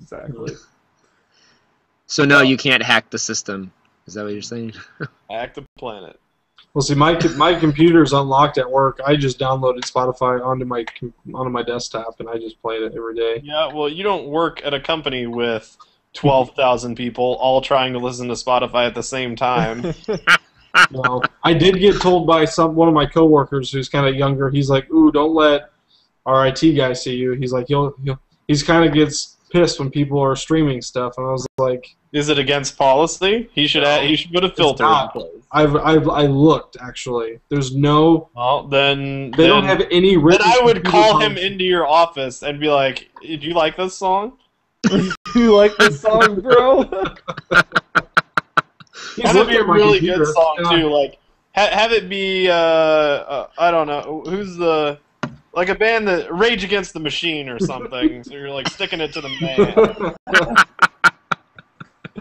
exactly. so no, you can't hack the system. Is that what you're saying? [LAUGHS] Hack the planet. Well, see, my co- my computer's unlocked at work. I just downloaded Spotify onto my onto my desktop, and I just played it every day. Yeah, well, you don't work at a company with 12,000 people all trying to listen to Spotify at the same time. [LAUGHS] No, I did get told by some one of my coworkers who's kind of younger. He's like, "Ooh, don't let our IT guy see you." He's like, "He'll, he'll he's kind of gets pissed when people are streaming stuff, and I was like, Is it against policy? He should add, he should put a filter in place. I've, I've I looked actually. There's no. Well, then They then, don't have any. Then I would call him policy. into your office and be like, "Do you like this song?" Do [LAUGHS] you like this song, bro? [LAUGHS] He's That would be a really computer, good song too. Like, ha- have it be uh, uh, I don't know who's the like a band that Rage Against the Machine or something. so you're like sticking it to the man.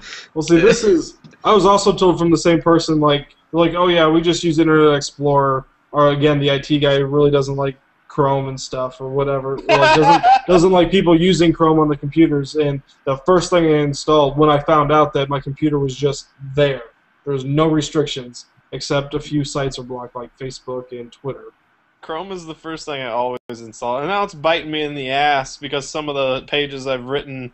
[LAUGHS] well, see, this is. I was also told from the same person, like, like, oh yeah, we just use Internet Explorer, or again, the IT guy really doesn't like Chrome and stuff or whatever, or doesn't [LAUGHS] doesn't like people using Chrome on the computers. And the first thing I installed when I found out that my computer was just there, there was no restrictions except a few sites are blocked, like Facebook and Twitter. Chrome is the first thing I always install, and now it's biting me in the ass because some of the pages I've written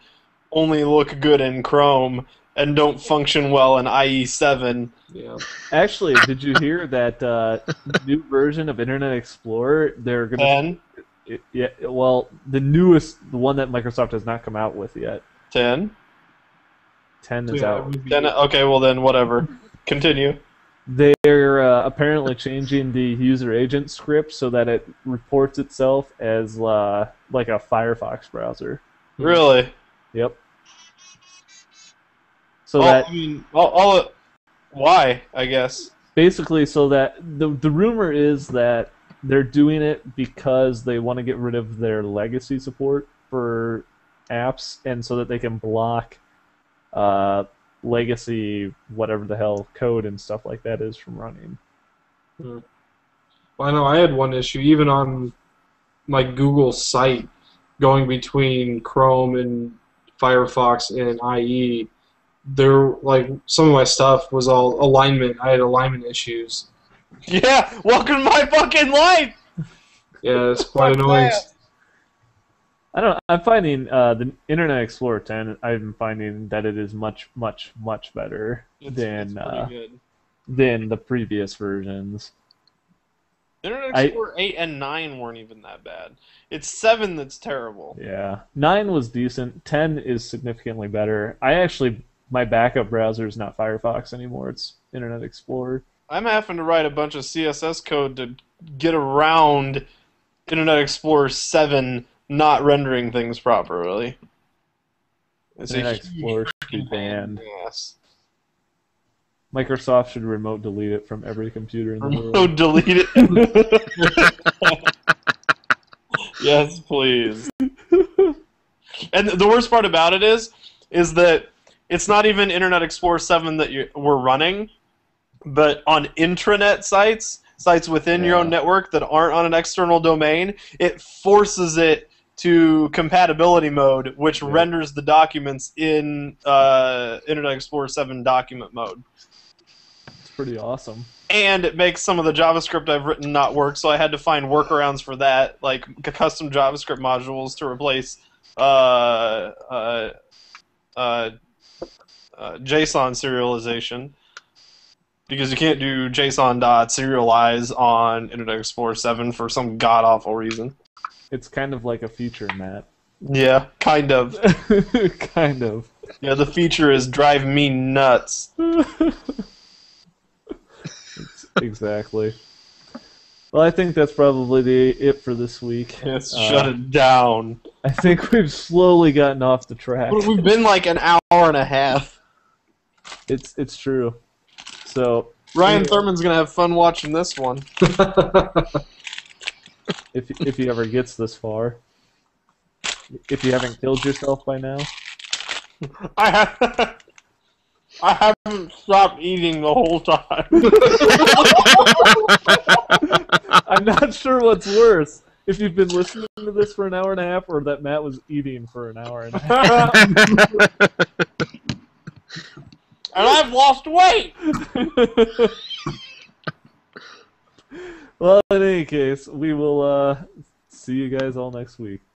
only look good in Chrome and don't function well in IE7. Yeah. Actually, did you hear that uh, new version of Internet Explorer? They're gonna. Ten, it- yeah, well, the newest, the one that Microsoft has not come out with yet. Ten. Ten is yeah, out. ten. Okay, well then, whatever. Continue. They're uh, apparently changing the user agent script so that it reports itself as uh, like a Firefox browser. Really? Yep. So All- that I mean, all, all why? I guess. basically, so that the the rumor is that they're doing it because they want to get rid of their legacy support for apps, and so that they can block uh, legacy whatever the hell code and stuff like that is from running. Well, I know I had one issue even on my Google site going between Chrome and Firefox and IE. There, like some of my stuff was all alignment. I had alignment issues. Yeah. Welcome to my fucking life. Yeah, it's quite annoying. [LAUGHS] I don't. I'm finding uh, the Internet Explorer 10. I'm finding that it is much, much, much better It's, than it's uh, than the previous versions. Internet I- Explorer 8 and 9 weren't even that bad. It's 7 that's terrible. Yeah, nine was decent. Ten is significantly better. I actually, my backup browser is not Firefox anymore. It's Internet Explorer. I'm having to write a bunch of CSS code to get around Internet Explorer 7 not rendering things properly. It's Internet Explorer should be banned. Yes. Microsoft should remote delete it from every computer in the Oh, world. [LAUGHS] delete it. [LAUGHS] yes, please. And the worst part about it is, is that it's not even Internet Explorer 7 that you, we're running, but on intranet sites, sites within your own network that aren't on an external domain, it forces it to compatibility mode, which Yeah. renders the documents in uh, Internet Explorer 7 document mode It's pretty awesome. and it makes some of the JavaScript I've written not work. So I had to find workarounds for that, like custom JavaScript modules to replace uh, uh, uh, uh, JSON serialization because you can't do JSON dot serialize on Internet Explorer 7 for some god awful reason. It's kind of like a feature, Matt. Yeah, kind of. [LAUGHS] kind of. Yeah, the feature is drive me nuts. [LAUGHS] Exactly. Well, I think that's probably the it for this week. Yes, Uh, shut it down. I think we've slowly gotten off the track. We've been like an hour and a half. It's it's true. So Ryan Thurman's gonna have fun watching this one. [LAUGHS] if if he ever gets this far, if you haven't killed yourself by now, I have. [LAUGHS] I haven't stopped eating the whole time. [LAUGHS] I'm not sure what's worse. If you've been listening to this for an hour and a half, or that Matt was eating for an hour and a half. [LAUGHS] and I've lost weight. Well, in any case, we will uh, see you guys all next week.